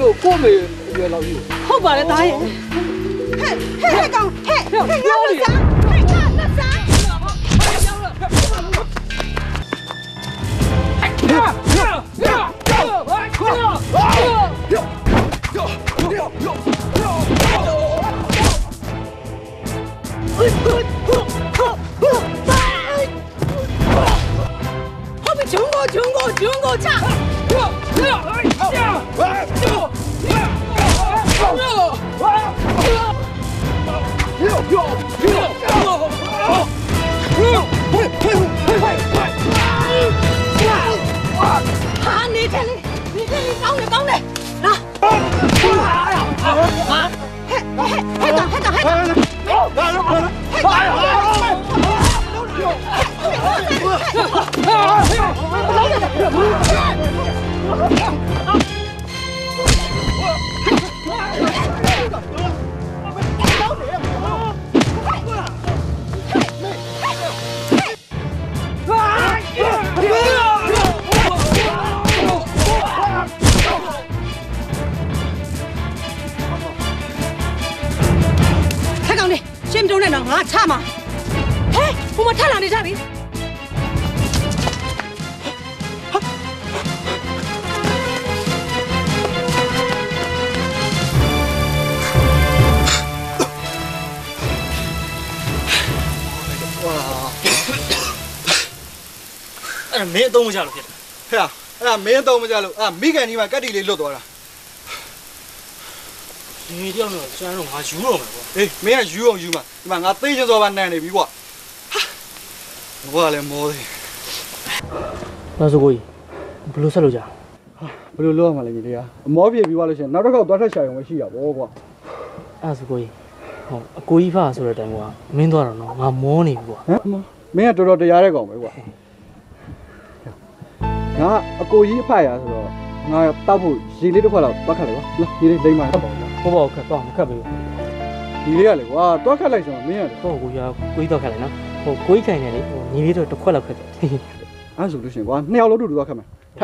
လိုက်ပါကွာဘယ်လိုကို့မေရွယ်လောက်ကြီးဟုတ်ပါတယ်သားရဲ့ Hả, ní thế này, thế này, con này, con này Đó Hả? Hết, hết, hết rồi, hết rồi, hết rồi Hết rồi, hết rồi Hãy subscribe cho kênh Ghiền Mì Gõ Để không bỏ lỡ những video hấp dẫn ငါချမှာဟဲ့ဟိုမှာထလာနေကြပြီအဲ့ဒါမင်းအသုံးမချလို့ဖြစ်တာဟဲ့အဲ့ဒါမင်းအသုံးမချလို့အဲ့မိခင်ကြီးမှာကတ်တီလေးလွတ်သွားတာ ဒီတယောက်တော့ကျန်တော့ငါယူတော့မယ်ပေါ့အေးမင်းကယူအောင်ယူမှာဒီမှာငါသိချင်စောပါနန်နေပြီကွာဟာဘာလဲမောသေးဒါဆိုကိုကြီးဘယ်လိုဆက်လို့ကြာဘယ်လိုလုပ်ရမှာလဲညီလေးကအမောပြေပြီးသွားလို့ရှိရင်နောက်တစ်ခေါက်သွားထက်ရှာရုံပဲရှိရပါဘောကွာအဲ့ဒါဆိုကိုကြီးဟောအကိုကြီးဖာဆိုတဲ့အတိုင်းကမင်းသွားတော့နော်ငါမောနေပြီကွာဟမ်မင်းကတော်တော်တရားတဲ့ကောင်ပဲကွာငါအကိုကြီးအဖတ်ရဆိုတော့ ငါတောက်ဖို့ရေလေးတစ်ခွက်လောက်တွက်ခတ်လိုက်ကွာလာရေလေးလိမ့်ပါတော့ပေါ့ဘောဘောခက်တော့မခက်ဘူးဒီလေးကလေကွာတွက်ခတ်လိုက်ဆိုတော့မင်းရတယ်တော့ကိုကြီးကကိုကြီးတော့ခက်လိုက်နော်ဟိုကိုကြီးခိုင်နေလေဟိုညီလေးတော့တစ်ခွက်လောက်ခက်တယ်အဲ့ဆိုလို့ရှိရင်ကွာနှစ်ယောက်လုံးတူတူတွက်ခတ်မယ်ထ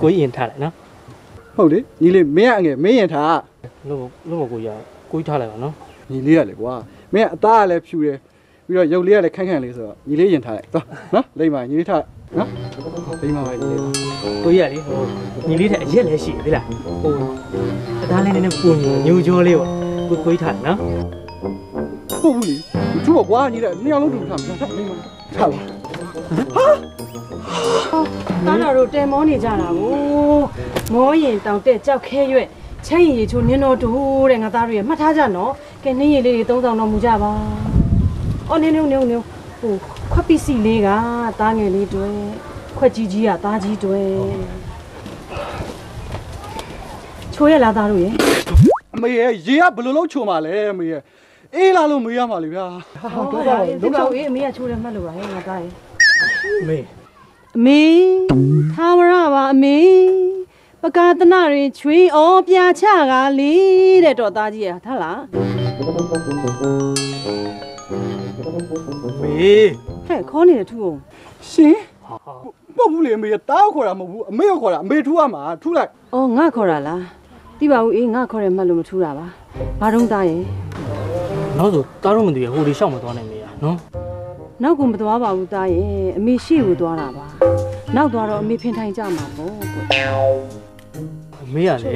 ကိုကြီးရင်ထားလိုက်နော်ဟုတ်လေညီလေးမင်းကအငယ်မင်းရင်ထားလို့လို့မကိုကြီးကကိုကြီးထားလိုက်ပါနော်ညီလေးရလေကွာမင်းအသားကလည်းဖြူတယ်ပြီးတော့ရုပ်လေးကလည်းခန့်ခန့်လေးဆိုတော့ညီလေးရင်ထားလိုက်သွားနော်လိမ့်ပါညီလေးထားနော်လိမ့်ပါပဲညီလေးကိုကြီးကလေဟိုညီလေးတဲ့အရက်လည်းရှိသေးလားဟိုအသားလေးနည်းနည်းပူညိုကြောလေးပေါ့ကိုကိုကြီးထားတယ်နော်ဟုတ်ဘူးလေသူ့ကွာညီလေးနှစ်ယောက်လုံးတူတူထားမယ်ထားလိမ့်ပါထားပါသားတော်တို့တဲမောနေကြတာကိုမောရင်တောင်တက်ကြောက်ခဲရွက်ချမ်းရည်ချိုနင်းတော်တူတဲ့ငါသားတို့ရမှတ်ထားကြနော်ကဲနှင်းရည်လေးတွေသုံးဆောင်တော်မူကြပါအော်နင်းနင်းနင်းနင်း ဟိုခွက်ပစ္စည်းလေးကသားငယ်လေးတွေခွက်ကြီးကြီးကသားကြီးတွေချိုးရလားသားတို့ရေအမေရဲ့ရေကဘယ်လိုလုပ်ချုံပါလဲအမေရဲ့အေးလာလို့မေးရမှာလေဗျာဟာဟုတ်တော့ပါပါဘူးလုံးဒီတော့ကောင်အေးအမေကချိုးတယ်မှတ်လို့ပါဟဲ့ငါသားရေမေအမေသာဝရပါအမေပကာသနာရင်ချွေးဩပြာချကလေးတဲ့တော့သားကြီးရထားလား မေဟဲ့ခေါ်နေတယ်ထူအောင်ရှင်ဟာမဟုတ်ဘူးလေအမေတားခေါ်တာမဟုတ်ဘူးအမေကိုခေါ်တာအမေထူရမှာထူလိုက်။အော်ငါခေါ်တာလား။သိပါဘူးအေးငါခေါ်တယ်မှတ်လို့မထူတာပါ။ဘာတော့သားရဲ့နောက်ဆိုတားတော့မသိရဟိုဒီရှောက်မသွားနိုင်မေရနော်။နောက်ကမသွားပါဘူးသားရဲ့။အမေရှေ့ကိုသွားတာပါ။နောက်သွားတော့အမေဖင်ထိုင်ကြမှာပေါ့ကွ။မေရလေ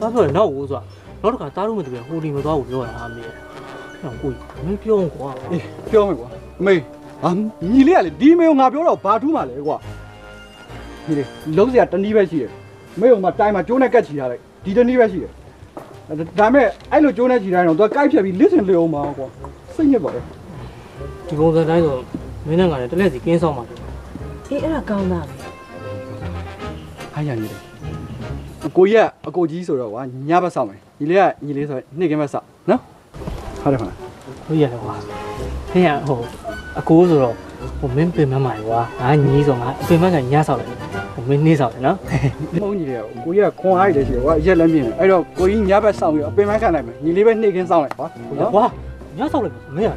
တားပြောနောက်ကိုဆိုတာနောက်တစ်ခါတားတော့မသိရဟိုဒီမသွားဘူးပြောတာအမေဟောကိုကြီးမင်းပြောကွာအေးပြောမယ်ကွာအ မေဟာညီလေးကလေဒီမေကိုငါပြောတော့ဘာထူးမှာလဲကွာညီလေးလုံးစရာတနည်းပဲရှိတယ်အမေကမှတိုင်မှာကျိုးနဲ့ကတ်ချီထားလိုက်ဒီတနည်းပဲရှိတယ်ဒါပေမဲ့အဲ့လိုကျိုးနဲ့ချီတိုင်းတော့သူကကိုက်ဖြတ်ပြီးလစ်စင်လျအောင်ပါကွာစိတ်ညစ်ပါလေဒီပုံစံတိုင်းဆိုမင်းနဲ့ငါလည်းတလက်စီကင်းဆောင်ပါတော့အေးအဲ့ဒါကောင်းတာပဲအားရနေတယ်အကိုကြီးကအကိုကြီးဆိုတော့ကွာညဘက်ဆောင်မယ်ညီလေးကညီလေးဆိုရင်နေ့ကင်းဘက်ဆောင်နော်ဟုတ်တယ်ခလားဟုတ်ရတယ်ကွာဖေးရဟို အကိုဆိုတော့ဟိုမင်းပင်မမိုင်ကွာငါညီးဆိုငါအပင်မကညဆောက်လိုက်ဟိုမင်းနေဆောက်တယ်နော်မဟုတ်ညီလေးကိုကြီးကခွန်အားရည်ရှိတယ်ကွာအရက်လည်းမြင်တယ်အဲ့တော့ကိုကြီးညဘက်စောင့်ပြီးအပင်မခံနိုင်မယ်ညီလေးပဲနှိမ့်ခင်းစောင့်လိုက်ကွာနော်ကွာညဆောက်လိုက်မင်း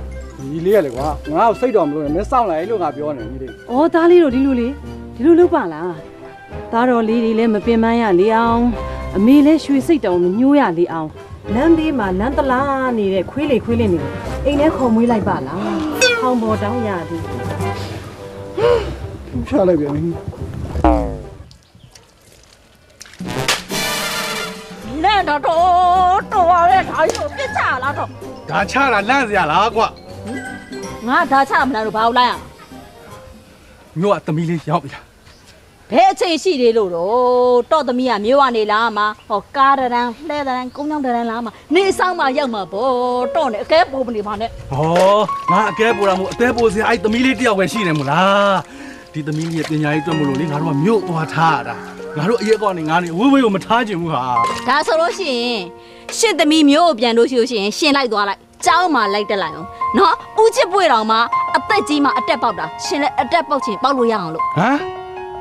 ညီလေးရလေကွာငါ့ကိုစိတ်တော်မလို့နဲ့မင်းစောင့်လိုက်လို့ငါပြောနေညီလေး။အော်သားလေးတို့ဒီလိုလေဒီလိုလုပ်ပါလား။သားတော်လေးတွေလည်းမပင်ပန်းရလေအောင်အမေလည်းရွှေစိတ်တောင်မညှိုးရလေအောင်လမ်းဘေးမှာလမ်းတလားနေတဲ့ခွေးလေခွေးလေးနေတယ်အိမ်ထဲခေါ်မွေးလိုက်ပါလား။ ခေါင်းပေါ်တောင်းရသည်ဖြားလိုက်ပြန်ပြီနဲ့တော့တော့တော်ပါလေဒါကြီးကိုပြစ်ချလာတော့ဒါချတာလန့်စရာလားကွာငါဒါချမလားလို့ဘာလို့လိုက်ရမြို့ကသမီးလေးရောက်ပြီလား ဘယ်အချိန်ရှိသေးလို့တော့တော့သမီးကမြို့ကနေလာမှာဟောကားတရန်လှဲတရန်ကုန်းကြောင်းတရန်လာမှာနေဆောင်မှာရောက်မှာပေါ့တော့နေအကဲပိုးမနေပါနဲ့ဟောငါအကဲပေါ်တာမို့အသေးပေါ်စရာအဲ့သမီးလေးတယောက်ပဲရှိနေမို့လားဒီသမီးလေးရဲ့ပညာရေးအတွက်မလို့လေငါတို့ကမြို့သွားထားရတာငါတို့အရက်ကောက်နေငါနေဝေးဝေးကိုမထားချင်ဘူးဟာဒါဆိုလို့ရှိရင်ရှင့်သမီးမြို့ကိုပြန်လို့ရှိလို့ရှိရင်ရှင်းလိုက်သွားလိုက်ကျောင်းမှာလိုက်တက်လိုက်အောင်နော်ဦးချစ်ပွေတော်မှာအသက်ကြီးမှအတက်ပေါက်တာရှင်လည်းအတက်ပေါက်ချင်ပေါက်လို့ရအောင်လို့ဟမ်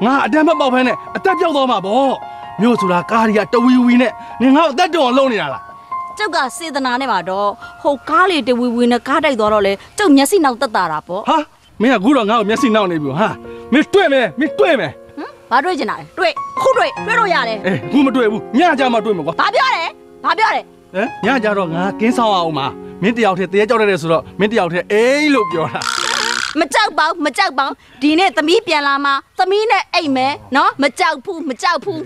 ငါအတမ်းမပေါက်ဖဲနဲ့အသက်ပြောက်သွားမှာပေါ့မြို့ဆိုတာကားရီကတဝီဝီနဲ့နေငါ့ကိုအသက်တောင်လုံးနေတာလားကျုပ်ကစေတနာနဲ့ပါတော့ဟိုကားလေးတဝီဝီနဲ့ကားတိုက်သွားတော့လေကျုပ်မျက်စိနောက်တက်တာတာပေါ့ဟာမင်းကအခုတော့ငါ့ကိုမျက်စိနောက်နေပြီဟာမင်းတွေ့မယ်မင်းတွေ့မယ်ဟမ်ဘာတွေ့ကျင်တာလဲတွေ့ခုတွေ့တွေ့လို့ရတယ်အေးအခုမတွေ့ဘူးညကြမှာတွေ့မှာကွာဘာပြောတယ်ဘာပြောတယ်ဟမ်ညကြတော့ငါကင်းဆောင်အောင်ပါမင်းတယောက်တည်းတရေကြောက်ရတယ်ဆိုတော့မင်းတယောက်တည်းအေးလို့ပြောတာ မကြောက်ပါဘူးမကြောက်ပါဘူးဒီနေ့သမီးပြန်လာမှာသမီးနဲ့အိတ်မယ်နော်မကြောက်ဘူးမကြောက်ဘူး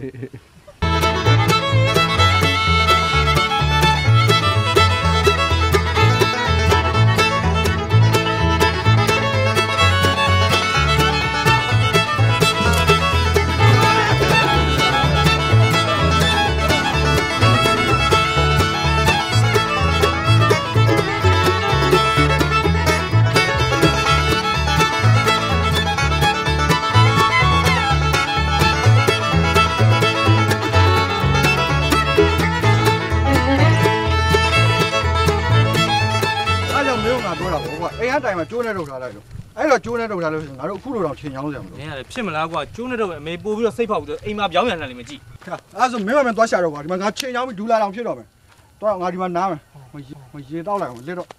အိမ်အတိုင်းမှာကျိုးနေထုတ်ထားလိုက်လို့အဲ့တော့ကျိုးနေထုတ်ထားလို့ဆိုရင်ငါတို့အခုလိုတော့ချိန်ချောင်းစရာမလိုမင်းကလည်းဖြစ်မလားကွာကျိုးနေတော့ပဲအမေပို့ပြီးတော့စိတ်ဖောက်ပြီးတော့အိမ်မှာပြောင်းရံလာလိမ့်မယ်ကြည့်ခါအဲ့ဆိုမင်းမမသွားရှာတော့ကွာဒီမှာငါချိန်ချောင်းပြီးဒူလာတောင်ဖြစ်တော့မယ်တော့ငါဒီမှာနားမယ်မရေမရေတောက်လိုက်အောင်လက်တော့ဟာ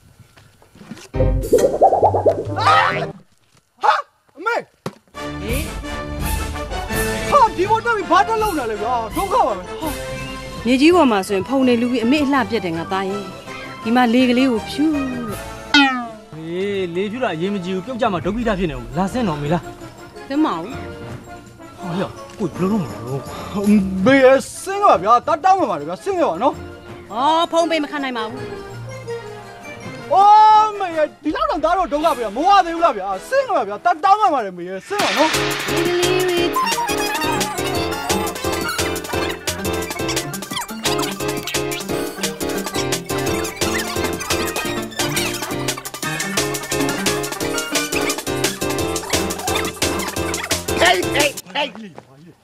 အမေဟာဒီဘောတော့ဘာတက်လောက်လာလဲဗျာဒုက္ခပါပဲဟာ။မြေကြီးပေါ်မှာဆိုရင်ဖုန်နေလူပြီးအမေအလှပြက်တယ်ငါသားရင်ဒီမှာလေကလေးကိုဖြူလို့ ဟေးလေးဖြူတာအရေးမကြီးဘူးပြုတ်ကြမှာဒုက္ခိတဖြစ်နေဘူးလာစင်းတော်မေလားသမောင်ဟောရကိုဘလို့လို့မလို့ဘေးစင်းပါဗျာတတ်တောင်းမှာပါလေဗျာစင်းရပါနော်။အော်ဖုန်ပေးမခံနိုင်ပါဘူးအိုးမေဒီလောက်တော့ဒါတော့ဒုက္ခပဲမဝသေးဘူးလားဗျာစင်းပါဗျာတတ်တောင်းမှာပါလေမေစင်းပါနော်။ ဟေးဟေး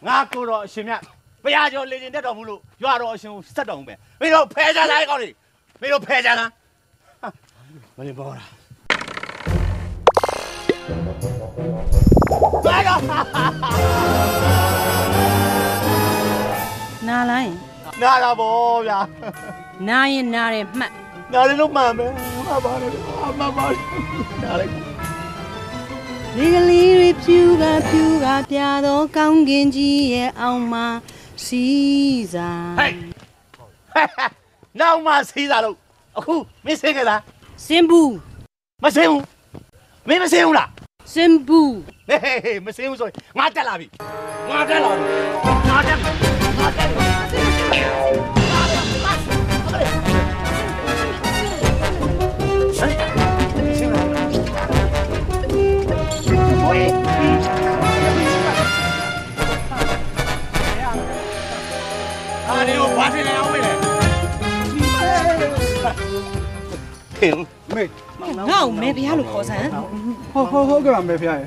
ငါကိုတော့အရှင်မြတ်ဘုရားကျော်လေရင်တက်တော်မူလို့ရွာတော်အရှင်ကိုဆက်တော်မူမယ်မင်းတို့ဖဲကြလားကောင်းလေမင်းတို့ဖဲကြလားဟာမင်းဘောလားဘာတော့နားလိုက်နာလာဗောဗျာနားရင်နားတယ်မှတ်နာလေးလုံးမှန်မယ်ဟာပါလေအမပါနာလေး လေကလေးတွေဖြူကဖြူကပြတော့ကောင်းကင်ကြီးရဲ့အောင်မှာစီးစာဟေးနောက်မှစီးတာလို့အခုမင်းစင်းကြလားစင်ဘူးမစင်းဘူးမင်းမစင်းဘူးလားစင်ဘူးဟေးဟေးမစင်းဘူးဆိုရင်ငါတက်လာပြီငါတက်လာပြီငါတက်ပြီငါတက် ပြီအာဒီကိုဘာထင်လဲအောင်မေးလေဟင်မေငါ့ကိုမဲဖျားလို့ခေါ်စမ်းဟုတ်ဟုတ်ဟုတ်ကဲ့ပါမေဖေရဲ့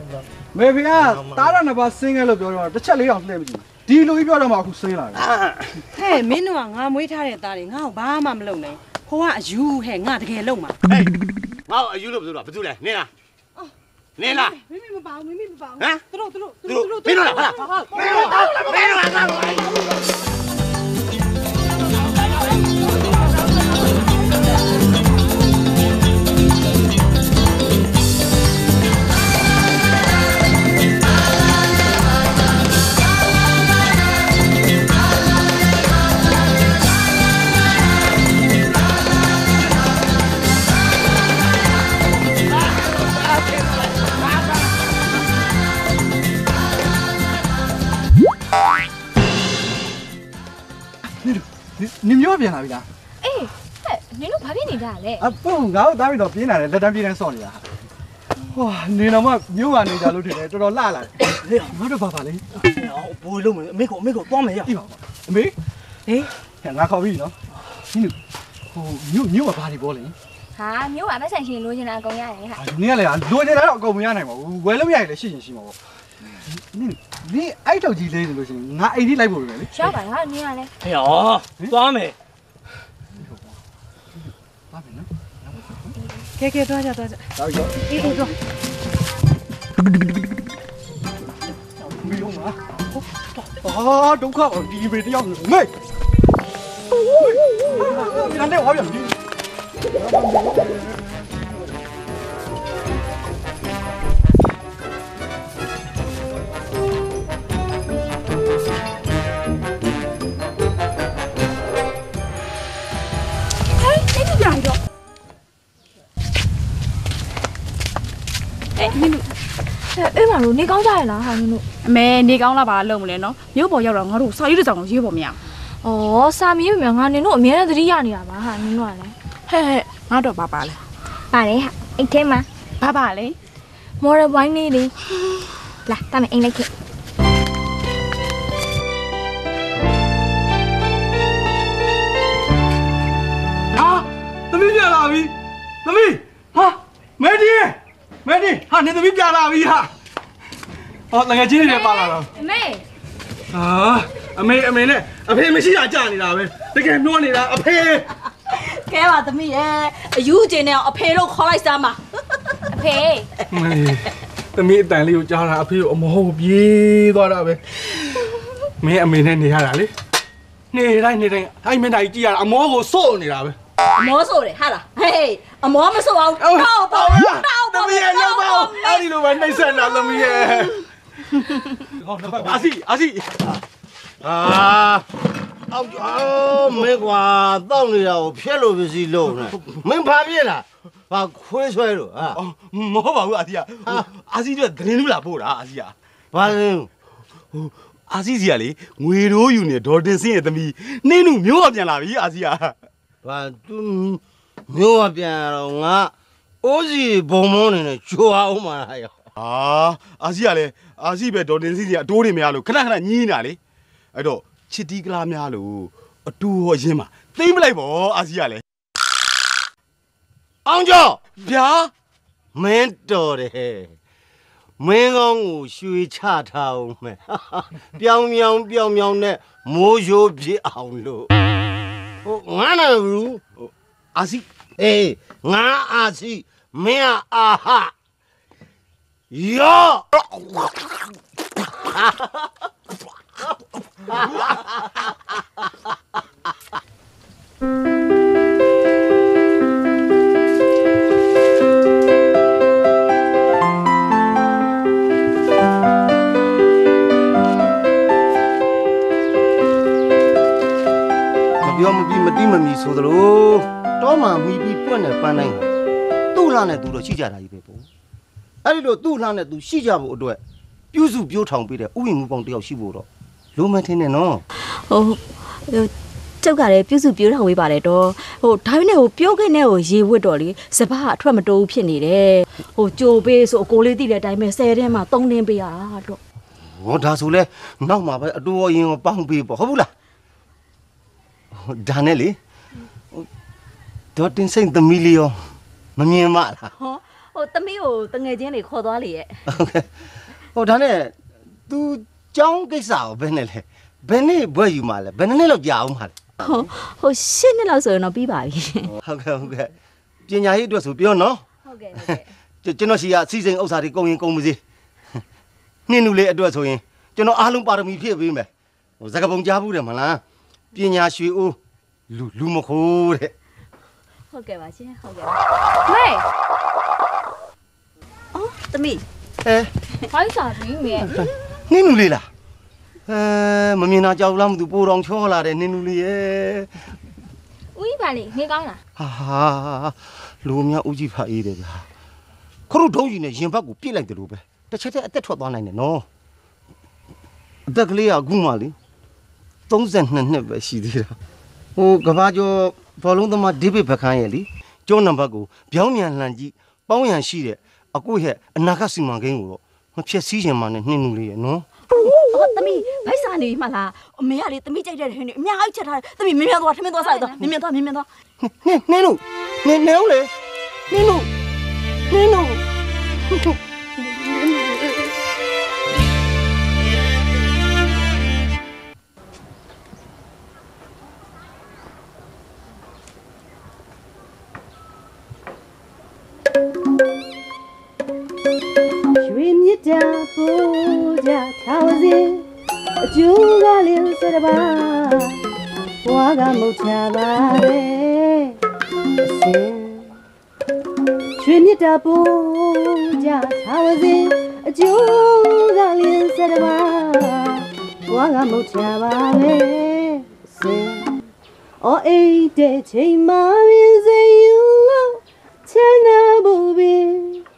မေဖေကတားရနှစ်ပါးစင်းခဲ့လို့ပြောတော့တစ်ချက်လေးအောင်လှည့်မကြည့်ဒီလိုကြီးပြောတော့မှအခုစင်းလာတယ်အာဟဲ့မင်းတို့ကငါမွေးထားတဲ့သားတွေငါ့ကိုဘာမှမလုပ်နိုင်ဖိုးကအယူဟဲ့ငါတကယ်လုံးမှာဟေးငါ့ကိုအယူလို့ဘယ်သူလဲဘယ်သူလဲနင်းလားနင်းလားမိမိမပါဘူးမိမိမပါဘူးဟမ်သူတို့သူတို့သူတို့မင်းတို့လားဟာမင်းတို့မင်းတို့လား နင်မျိုးပြန်လာပြီလားအေးဟဲ့နင်တို့ဘာဖြစ်နေကြလဲအပုံငါတို့သားပြီးတော့ပြင်းလာတယ်လက်တန်းပြင်းတန်းဆော့နေတာဟွာနေတော့မှမျိုးကနေကြလို့ထင်တယ်တော်တော်လှလာတယ်ဟေးငါတို့ဘာပါလဲဘိုးလုံးမယ်အမေကိုအမေကိုသွားမယ်ရအေးပါပါအမေဟေးဟဲ့ငါခေါ်ပြီနော်နင်ဟိုမျိုးမျိုးကဘာတွေပေါ်လဲဟာမျိုးကမဆိုင်ရှင်လိုချင်တာအကုန်ရတယ်ဟာအာနင်ကလည်းလိုချင်တာတော့အကုန်မရနိုင်ပါဘူးဝယ်လို့မရရင်လည်းရှိရင်ရှိမှာပေါ့ နင်နင်အဲ့တောက်ကြီးလေးနေလို့ရှိရင်ငါအိမ်ထိလိုက်ဖို့ပဲလေရှောက်ပါလားနင်ကလည်းဟေးအော်သွားမယ်ပါမယ်နော်ကဲကဲသွားကြသွားကြတော့ရောအေးအေးသွားမယုံလားအာဒုက္ခဒီဘေတယောက်နေမေနန်တဲ့ဝါပြန်ပြီ နေကောင်းကြရလားဟာနင်တို့အမေနေကောင်းလာပါလားလုံမလဲနော်မြို့ပေါ်ရောက်တော့ငါတို့စာရေးတစ်စောင်ကိုရေးပေါ်မရအောင်ဩစာမီးမြငါနင်တို့အမြဲတမ်းသတိရနေတာပါဟာနင်တို့ကလည်းဟဲ့ဟဲ့ငါတော့ပါပါလဲပါတယ်ဟာအိတ်ထဲမှာဘာပါလဲမော်ရယ်ဝိုင်းလေးလေးလာတမအိမ်လိုက်ခဲ့ဟာသမီးပြန်လာပြီသမီးဟာမဲဒီမဲဒီဟာနေသမီးပြန်လာပြီဟာ ဟောတငယ်ချင်းတွေလည်းပါလာတော့အမေဟာအမေအမေနဲ့အဖေမရှိတာကြာနေတာပဲတကယ်နှောနေတာအဖေကဲပါသမီးရဲ့အယူကျင်နေအောင်အဖေတို့ခေါ်လိုက်စမ်းပါအဖေမေသမီးအတန်လေးကိုကြားတာအဖေကိုအမဟုတ်ပြေးသွားတာပဲမင်းအမေနဲ့နေရတာလေနေတိုင်းနေတိုင်းအဲ့မင်းတိုင်းကြည့်ရတာအမောကိုစိုးနေတာပဲအမောဆိုတယ်ဟာလားဟေးအမောမဆိုအောင်တောက်ပေါ့တောက်သမပေါ့ီးရဲ့လောက်ပါအဲ့ဒီလိုပဲနှိမ့်ဆက်တာသမီးရဲ့ ဟောနှစ်ပတ်အာစီအာစီအာအောက်အော်မင်းကွာတောက်နေတာကိုဖျက်လို့ပစ္စည်းလုံးနေမင်းဘာပြည့်လားဘာခွေးဆွဲလို့ဟာအော်မဟုတ်ပါဘူးအာစီကအာစီတို့သတင်းလူလာပို့တာအာစီကဘာလဲအာစီစီကလေငွေရိုးယူနေဒေါ်တင်စင်းရဲ့သမီးနင်းနုမျိုးကပြန်လာပြီအာစီကဘာသူမျိုးကပြန်ရတော့ငါအိုးစီဘုံမုန်းနေနဲ့ချိုအောင်မှာဟာရော အာအာစီကလည်းအာစီပဲဒေါ်တင်စင်းစီကအတိုးတွေမရလို့ခဏခဏညင်းနေတာလေအဲ့တော့ချစ်တီကလားများလို့အတူဟောရင်းမှာသိမ့်မလိုက်ပါအာစီကလည်းအောင်ကျော်ဗျာမင်းတော်တယ်မင်းကောင်းကိုရွှေချထားအောင်မယ်ပြောင်ပြောင်ပြောင်ပြောင်နဲ့မိုးရိုးဖြစ်အောင်လို့ဟိုငါနာဘူးအာစီအေးငါအာစီမင်းကအာဟ ယောမပြောမပြီးမတိမမီဆိုသလိုတောမှမှီပြီးပွက်နဲ့ပန်းတိုင်းဟာသူ့လှနဲ့သူတော့ရှိကြတာကြီးပဲပေါ့ အဲ့ဒီလိုသူ့လှနဲ့သူရှိကြဖို့အတွက်ပြုစုပြောထောင်ပေးတဲ့ဥယျာဉ်မှုပေါင်းတစ်ယောက်ရှိဖို့တော့လိုမထင်နဲ့နော်ဟိုဟိုကျုပ်ကလည်းပြုစုပြောထားဝေးပါတယ်တော့ဟိုဒါပေမဲ့ဟိုပြောခဲ့တဲ့ဟိုရေဝတ်တော်လေစပားအထွက်မတိုးဘူးဖြစ်နေတယ်ဟိုကြိုပေးဆိုအကိုလေးသိတဲ့အတိုင်းပဲ10ထဲမှာ3တင်းပေးရတာတော့ဟောဒါဆိုလဲနောက်မှာပဲအတူအရင်ကိုပေါင်းပေးပေါ့ဟုတ်ဘူးလားဟိုဒါနဲ့လေဟိုဒေါ်တင်စိတ်သမီးလေးရောမမြင်မလားဟော ဟိုသမီးကိုတငယ်ချင်းတွေခေါ်သွားလေရဲ့ ဟုတ်ကဲ့ဟိုဒါနဲ့ तू ကြောင်းကိစ္စကိုဘယ်နဲ့လဲဘယ်နဲ့ဘွဲယူมาလဲဘယ်နှစ်နှစ်လောက်ကြာအောင်မှာလဲ ဟိုဟိုရှင်းနှစ်လောက်ဆိုရင်တော့ပြီးပါပြီ ဟုတ်ကဲ့ဟုတ်ကဲ့ပညာရေးအတွက်ဆိုပြောနော် ဟုတ်ကဲ့ဟုတ်ကဲ့ ကျ ကျွန်တော်ရှိကစီစဉ်ဥစ္စာတွေကုန်ရင်ကုန်ပါစေနှင်းနူလေးအတွက်ဆိုရင်ကျွန်တော်အားလုံးပါရမီဖြည့်ပေးမယ်ဟိုစကပုံကြားဘူးတယ်မလားပညာရွှေအိုးလူလူမခိုးတဲ့ ဟုတ်ကဲ့ပါရှင်ဟုတ်ကဲ့ မေ အော် သမီးအဲဘာလို့စားပြီးမေနှင်းနူလေးလားအဲမမြင်တာကြောက်လားမသိဘူးပိုတော်ချောလာတဲ့နှင်းနူလေးရဲ့ဦးကြီးပါလေနေကောင်းလားဟာဟာလူအများဦးကြီးဖာအေးတယ်ဗျာခရုထုံးကြီးနဲ့ရင်ဘတ်ကိုပြစ်လိုက်တယ်လို့ပဲတစ်ချက်တည်းအသက်ထွက်သွားနိုင်တယ်နော်အသက်ကလေးကအခုမှလေ32နှစ်ပဲရှိသေးတာဟိုကဘာကျော်ဘောလုံးသမားဒေးဗစ်ဘခန်းရဲ့လေကျောင်းနံပါတ်ကိုပြောင်းမြန်လှန်ကြည့်ပေါင်းရန်ရှိတဲ့ အကိုရဲ့အနာဂတ်စီမံကိန်းကိုတော့မဖြစ်စည်းခြင်းမှနဲ့နှင်းနူလေးရဲ့နော်အော်သမီးဗိုက်စာနေပြီမလားအမေကလေသမီးကြိုက်တဲ့ဟင်းတွေအများကြီးချက်ထားတယ်သမီးမြင်မြန်သွားထမင်းသွားစားတော့မြင်မြန်သွားမြင်မြန်သွားနင်းနင်းနူနင်းနင်းဦးလေနင်းနူနင်းနူ ရွှေမြစ်တာပိုးကြထောင်စဉ်အကျိုးကလေးစရပါဘွားကမုတ်ချပါပဲအစင်ရွှေမြစ်တာပိုးကြထောင်စဉ်အကျိုးကလေးစရပါဘွားကမုတ်ချပါပဲအစင်အော်အိတ်တဲ့ချိန်မှရင်းစယူလို့ချမ်းသာဖို့ပင်အိ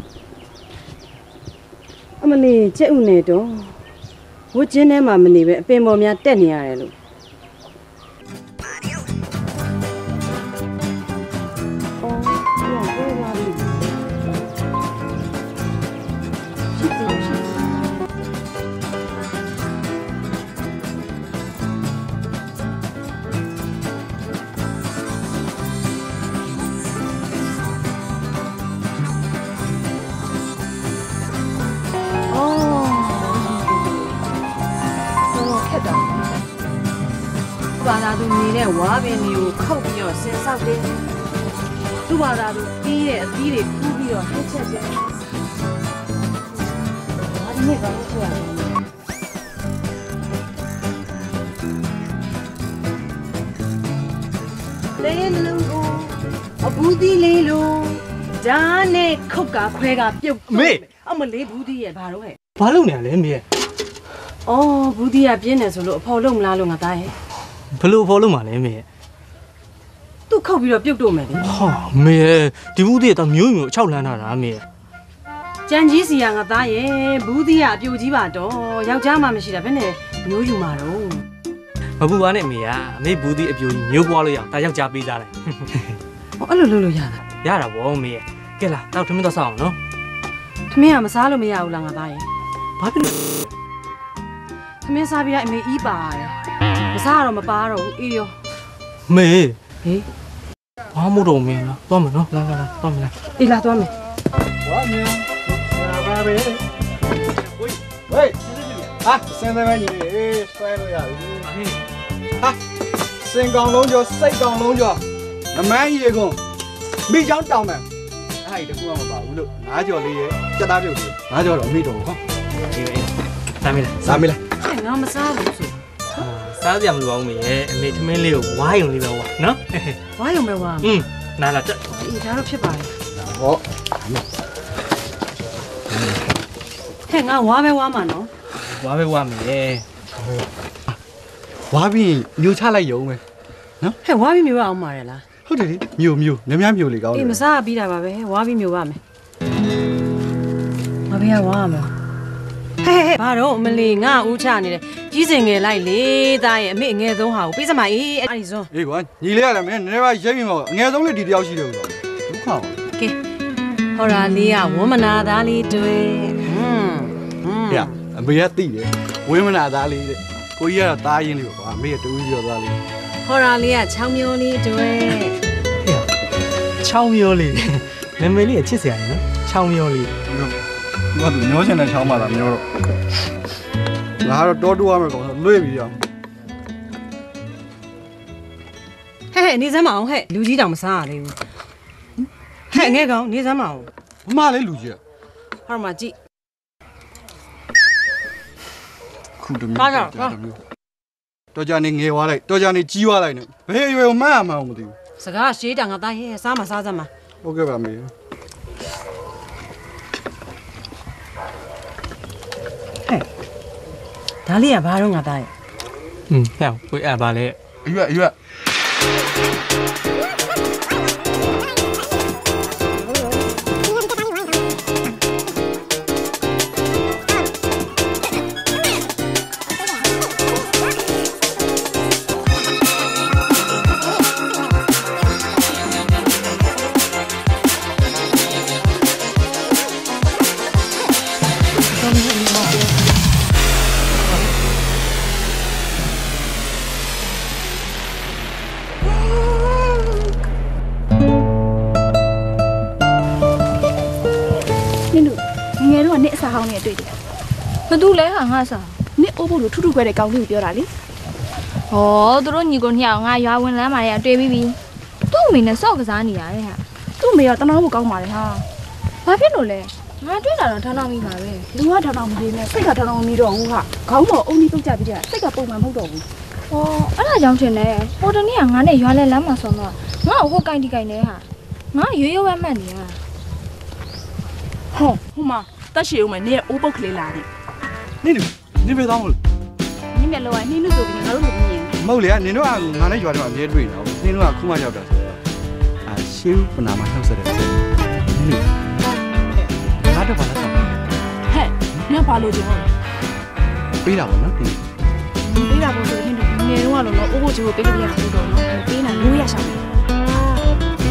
အမလေးကျက်ဥနေတော့ဝတ်ကျင်းထဲမှာမနေပဲအပင်ပေါ်များတက်နေရတယ်လို့ ခုတ်ကခွဲကပြုတ်အမေအမလေးဘူးသီးရဲ့ဘာတော့ဟဲ့ဘာလုပ်နေရလဲမေအော်ဘူးသီးကပြင်းတယ်ဆိုလို့အဖော်လုံးမလားလို့ငါသားရဲ့ဘလို့ဖော်လို့မှလဲမေသူ့ခုတ်ပြီးတော့ပြုတ်တော့မယ်လေဟာမေဒီဘူးသေးတော့မျိုးမျိုးအချောက်လန်းထားတာမေကြံကြီးစီကငါသားရဲ့ဘူးသီးကအပြိုကြီးပါတော့ယောက်ျားမှမရှိတာဘယ်နဲ့မျိုးယူမှာတော့မပူပါနဲ့မေကအမေဘူးသေးအပြိုကြီးမျိုးပွားလို့ရအောင်ဒါယောက်ျားပေးသားလိုက်ဟောအဲ့လိုလုပ်လို့ရတာရတာဗောမေ ကဲလာတော့ထမင်းတော့ဆောက်အောင်နော်သမင်းကမစားလို့မရဘူးလားငါသားရဲ့ဘာဖြစ်လို့သမင်းစားပြီးတော့အမေအီးပါရတယ်မစားတော့မပါတော့ဘူးအေးရောမေဟေးဘာမို့တော့မင်းလားသွားမယ်နော်လာလာလာသွားမယ်လားအေးလာသွားမယ်ဝါမြန်ပါပဲဝေးဝေးဟာစင်သမီးကြီးအေးဆွဲလို့ရပြီဟာစင်ကောင်လုံးကျော်စိတ်ကောင်လုံးကျော်ငမန်းကြီးရေကွန်မိချောင်းတောင်းမယ် အဲ့ဒီတကူမှမပါဘူးလို့ငါးကြော်လေးရဲ့စက်သားပြုတ်လေးငါးကြော်တော့အမိတော်ဟောဒီပဲစားမေးလားစားမလားဟဲ့ငါမစားဘူးဆိုစားစရာမလိုပါဘူးမေရဲ့အမေထမင်းလေးကိုဝိုင်းုံလေးပဲဝါနော်ဝါရုံပဲဝါอืมနားလာတက်အေးဒါတော့ဖြစ်ပါလေဟောဟဲ့ငါဝါပဲဝါမှာနော်ဝါပဲဝါမေရဲ့ဝါပြီးမျိုးချလိုက်ရုံပဲဟဲ့ဝါပြီးမျိုးရအောင်မှာရလား ဟုတ်တယ်လေမျိုးမျိုးများများမျိုးလေးကောင်းအေးတယ်မစားပြီးတာပါပဲဝါပြီးမျိုးပါမယ်မဘေးကဝါမှာဟဲ့ဟဲ့ဘာတော့အမလီငါဦးချနေတယ်ကြီးစင်ငယ်လိုက်လေသားရဲ့အမေအငယ်ဆုံးဟာကိုပေးစမအေးအဲ့ဒီဆုံးအေးကွာညီလေးရတယ်မင်းနည်းနည်းပါရိပ်မိမောအငယ်ဆုံးလေးဒီတယောက်ရှိတယ်လို့ဒုက္ခပါကဲဟော်ရာလေးကဝမနာသားလေးတွေ့အမေကတိတယ်ဝင်းမနာသားလေးတဲ့ကိုကြီးကတော့သားရင်းလေးပေါ့ကွာအမေကတူးပြီးတော့သားလေး ဟော်ရာလေးကချောင်းမျိုးလေးတွေချောင်းမျိုးလေးနာမည်လေးကချစ်စရာကြီးနော်ချောင်းမျိုးလေးငါတို့မျောချင်တဲ့ချောင်းပါလားမျောတော့ငါကတော့တောတူရမယ်ကောင်လွေ့ပြီးအောင်ဟဲ့ဟဲ့နေစမ်းမအောင်ဟဲ့လူကြီးတောင်မစားရသေးဘူးဟဲ့ငဲကောင်နေစမ်းမအောင်မမလည်းလူကြီးဟောမှာကြည့်ခုတမျိုး တော်ကြနေငယ်သွားလိုက်တော်ကြနေကြီးသွားလိုက်နဲ့ဘယ်အရွယ်ကိုမှန်းရမှန်းမသိဘူးစကားရှေးတာငါသားရဲ့စားမစားစမ်းမဟုတ်ကဲ့ပါမေဒါလေးကဘာတော့ငါသားရဲ့อืมဟဲ့ကိုအဲ့ပါလေအရွက်အရွက် ငါစားနင်အိုးဖို့လို့ထူးထူးခွဲတဲ့ကောင်းလေးကိုပြောတာလေဟောသူတို့ညီကိုနှစ်ယောက်ငါရွာဝင်လမ်းမှာရတွေ့ပြီးပြီသူ့အမေနဲ့စော့ကစားနေရတယ်ဟာသူ့မေကတနာဖို့ကောင်းပါလေဟာဘာဖြစ်လို့လဲငါတွေ့လာတော့ထောင်းထောင်းမိပါပဲလူကထောင်ထောင်မပြေနဲ့စိတ်ကထောင်ထောင်မပြီးတော့ဘူးဟာခေါင်းပေါ်အုံကြီးပုတ်ကြပြီးတဲ့စိတ်ကပုံမှန်မဟုတ်တော့ဘူးဟောအဲ့ဒါကြောင့်ထင်တယ်ဟိုတနေ့ကငါနဲ့ရွာလဲလမ်းမှာဆုံးတော့ငါ့ကိုဟိုကိုင်တီကိုင်နေဟာငါရွေးရွေးဝဲမှတ်နေရဟောဟိုမှာတက်ရှည်ဦးမယ်နင်ရဲ့အိုးပုတ်ကလေးလာတယ် နင်နင်ပဲသားမလို့နင်မျက်လုံးကနင်းလို့ဆိုပြီးငါတို့လိုမြင်မဟုတ်လေနင်တို့ကငါနဲ့ရွာတော့အမြဲတွေ့နေတာနင်တို့ကခုမှရောက်တာဆိုတော့အာရှေးပနာမနှုတ်ဆက်တဲ့စိတ်နင်တို့ငါတော့ဘာလဲဆောင်ဟဲ့နင်ဘာလို့ကြုံလဲပေးတာပေါ့နော်နင်ပေးတာပေါ့ဆိုရင်တို့ငယ်တော့ကတော့အိုးဖို့ချိုးကိုပေးကြရဘူးတော့နော်ပေးနေလို့ရရှာတယ်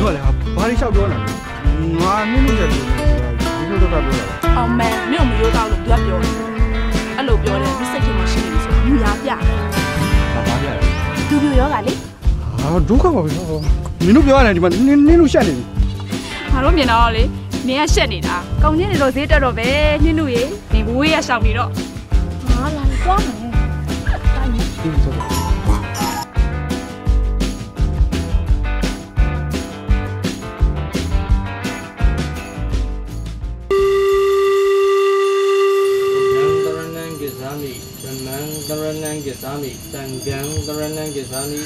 တို့ကလည်းဘာလို့လျှောက်ပြောနေတာငါနင်တို့ချက်ပြောဒီလိုတော့ပြောတာအောင်မဲနင့်ကိုမရိုးတော့လို့သူကပြောတယ် အဲ့လိုပြောတယ်ဒီစိတ်ထဲမှာရှိနေဆိုမြားပြဘာဘာပြလဲသူပြရောကလေအာဒုက္ခပါပဲနင်တို့ပြောရတယ်ဒီမှာနင်နင်တို့ရှက်နေပြီငါတို့မြင်တော့လေနင်ကရှက်နေတာကောင်းချင်းနေတော့ဈေးတက်တော့ပဲနင်းတို့ရေနင်ဘဝေးရရှောင်နေတော့ငါလာသွားမယ်တ တံဃံတရဏံကိသာမိ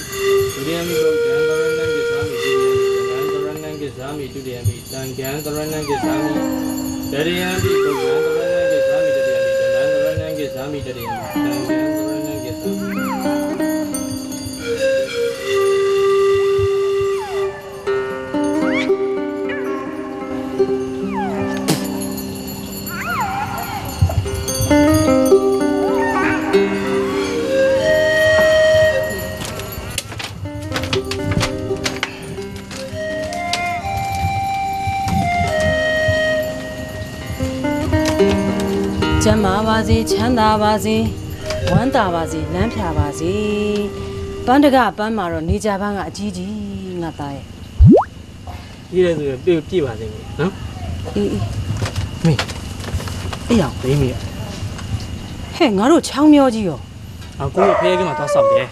ဒုတိယမိဘုဒ္ဓံတရဏံကိသာမိဒုတိယမိတံဃံတရဏံကိသာမိဒုတိယမိတံဃံတရဏံကိသာမိတရိယံမိဘုဒ္ဓံတရဏံကိသာမိတတိယမိဓမ္မံတရဏံကိသာမိတတိယမိ မ်းသာပါစေဝမ်းသာပါစေလမ်းဖြာပါစေပန်းတကပန်းမှာတော့နေကြပန်းကအကြီးကြီးငါသားရဲ့ရေးရဲဆိုရင်ပြေပြပါစေနော်အေးအေးအေးအောင်သိမိရဟဲ့ငါတို့ချောင်းမျောကြီးရောအကိုရဖဲကမှာသွားဆောက်တယ်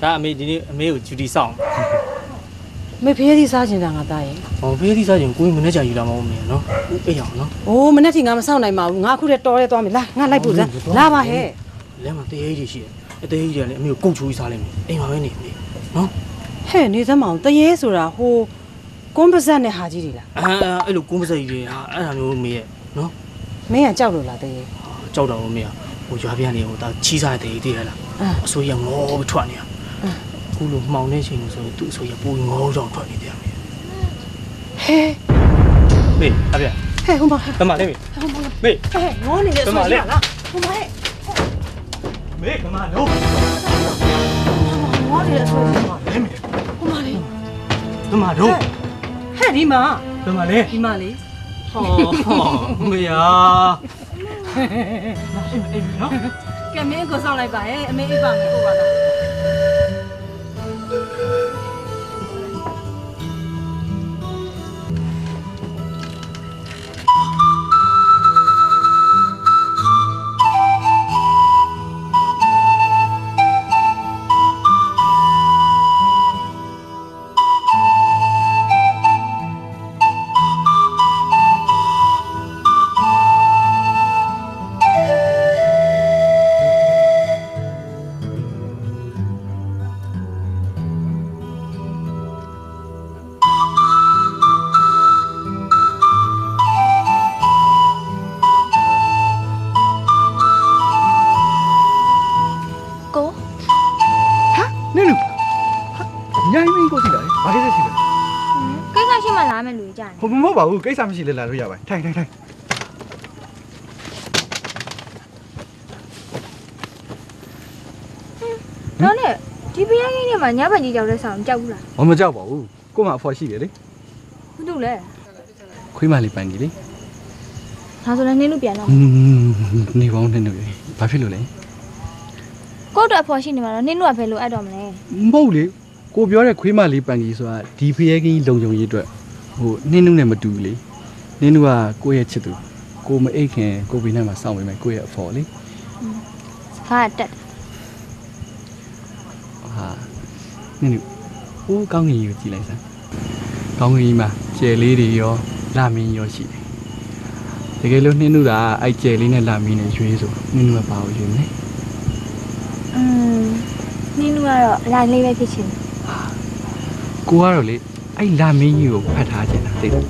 ဒါအမေဒီနေ့အမေကိုဂျူတီဆောက် မေဖေးသေးစားချင်တာငါသားရဲ့ဟောဖေးသီးစားရင်ကိုကြီးမနေ့ကြာယူလာမအောင်မင်းနော်အေးအောင်နော်အိုးမနေ့ကငါမစောင့်နိုင်ပါဘူးငါအခုတည်းတော်ရဲသွားမယ်လာငါလိုက်ဖို့စမ်းလာပါဟဲ့လဲမှာတရေကြီးရှိတယ်အသေးကြီးတွေကလည်းအမေကိုကုတ်ချိုးပြီးစားလိုက်မယ်အိမ်မှာပဲနေမေနော်ဟဲ့နေစမ်းမအောင်တရေဆိုတာဟိုကွန်ပါဇက်နဲ့ဟာကြီးတွေလားအာအဲ့လိုကုန်းပစက်ကြီးတွေဟာအဲ့ဒါမျိုးမေရဲ့နော်မင်းကကြောက်လို့လားတရေကြောက်တော့မေဟိုရွာပြနေဟိုဒါချီးစားတဲ့တရေသေးရလားအာအစိုးရငေါပြီးထွက်နေတာအ ခုလိုမှောင်နေချိန်လို့ဆိုရင်သူ့အစိုးရပူငေါကြောင်ထွက်နေတယ်မေဟဲ့မေအပြဟဲ့ဟိုမှာဟဲ့ကမလေးမေမေဟဲ့ငေါနေတယ်ဆိုရလားဟိုမှာဟဲ့မေကမလို့ငေါနေတယ်ဆိုရမှာမေမေဟိုမှာလေကမလို့ဟဲ့ဒီမှာကမလေးဒီမှာလေဟောမေယာကဲမင်းကိုစောင့်လိုက်ပါဟဲ့အမေအိပ်ပါမယ်ကိုပါလား ပါဘူးကိစ္စမရှိလဲလာလို့ရပါတယ်ထိုင်ထိုင်ထိုင်တော့လေဒီပြင်းကြီးနေမှာညဘက်ကြီးကြောက်တဲ့ဆောင်ကြောက်ဘူးလားဘာမကြောက်ပါဘူးကို့မှာအဖော်ရှိတယ်လေဟုတ်တူလဲခွေးမလေးပန်ကြီးလေဒါဆိုလည်းနင်းလို့ပြန်တော့อืมနေပေါင်းနေနေဘာဖြစ်လို့လဲကို့အတွက်အဖော်ရှိနေမှာတော့နင်းလို့ကဘယ်လိုအပ်တော့မလဲမဟုတ်လေကိုပြောတဲ့ခွေးမလေးပန်ကြီးဆိုတာဒီဖရဲကင်းလုံုံကြီးအတွက် ဟိုနင်းနုနဲ့မတူဘူးလေနင်းနုကကိုယ့်ရဲ့ချစ်သူကိုမအိတ်ခင်ကိုဘေးနဲ့မှာစောင့်ပေးမယ်ကိုယ့်ရဲ့အဖော်လေစကားတက်တယ်ဟာနင်းနုဟိုးကောင်းငင်ကြီးကိုကြည့်လိုက်စမ်းကောင်းငင်ကြီးမှာကျယ်လေးတွေရောလာမင်းရောရှိတယ်တကယ်လို့နှင်းနုကအဲ့ကျယ်လေးနဲ့လာမင်းနဲ့ရွေးဆိုနှင်းနုကဘာကိုရွေးမလဲอืมနင်းလို့ကတော့လိုက်လေးပဲဖြစ်ချင်တယ်ကိုကတော့လေ အဲ့လာမင်းကြီးကိုဖတ်ထားခြင်းတာသိတယ်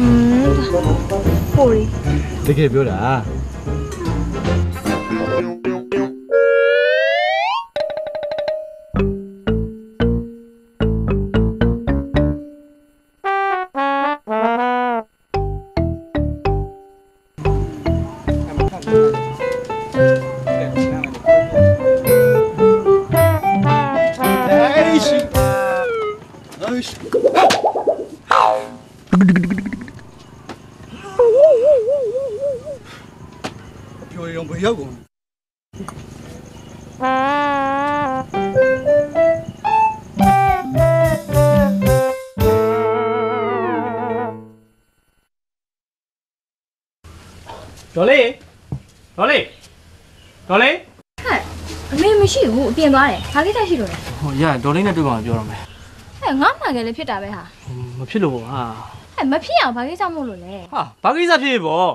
อืมပိုရီတကယ်ပြောတာ ပြောရုံဘယ်ရောက်ကုန်ဒေါ်လေးဒေါ်လေးဒေါ်လေးဟဲ့အမေမရှိဘူးအပြင်သွားတယ်ဘာကိစ္စရှိလို့လဲဟိုရဒေါ်လေးနဲ့တွေ့ပါမှပြောရမယ်ဟဲ့ငါမှန်ကလေးဖြစ်တာပဲဟာမဖြစ်လို့ပေါ့ဟာ ဟဲ့မဖြစ်အောင်ဘာကိစ္စမို့လို့လဲဟာဘာကိစ္စဖြစ်ဖြစ်ပေါ့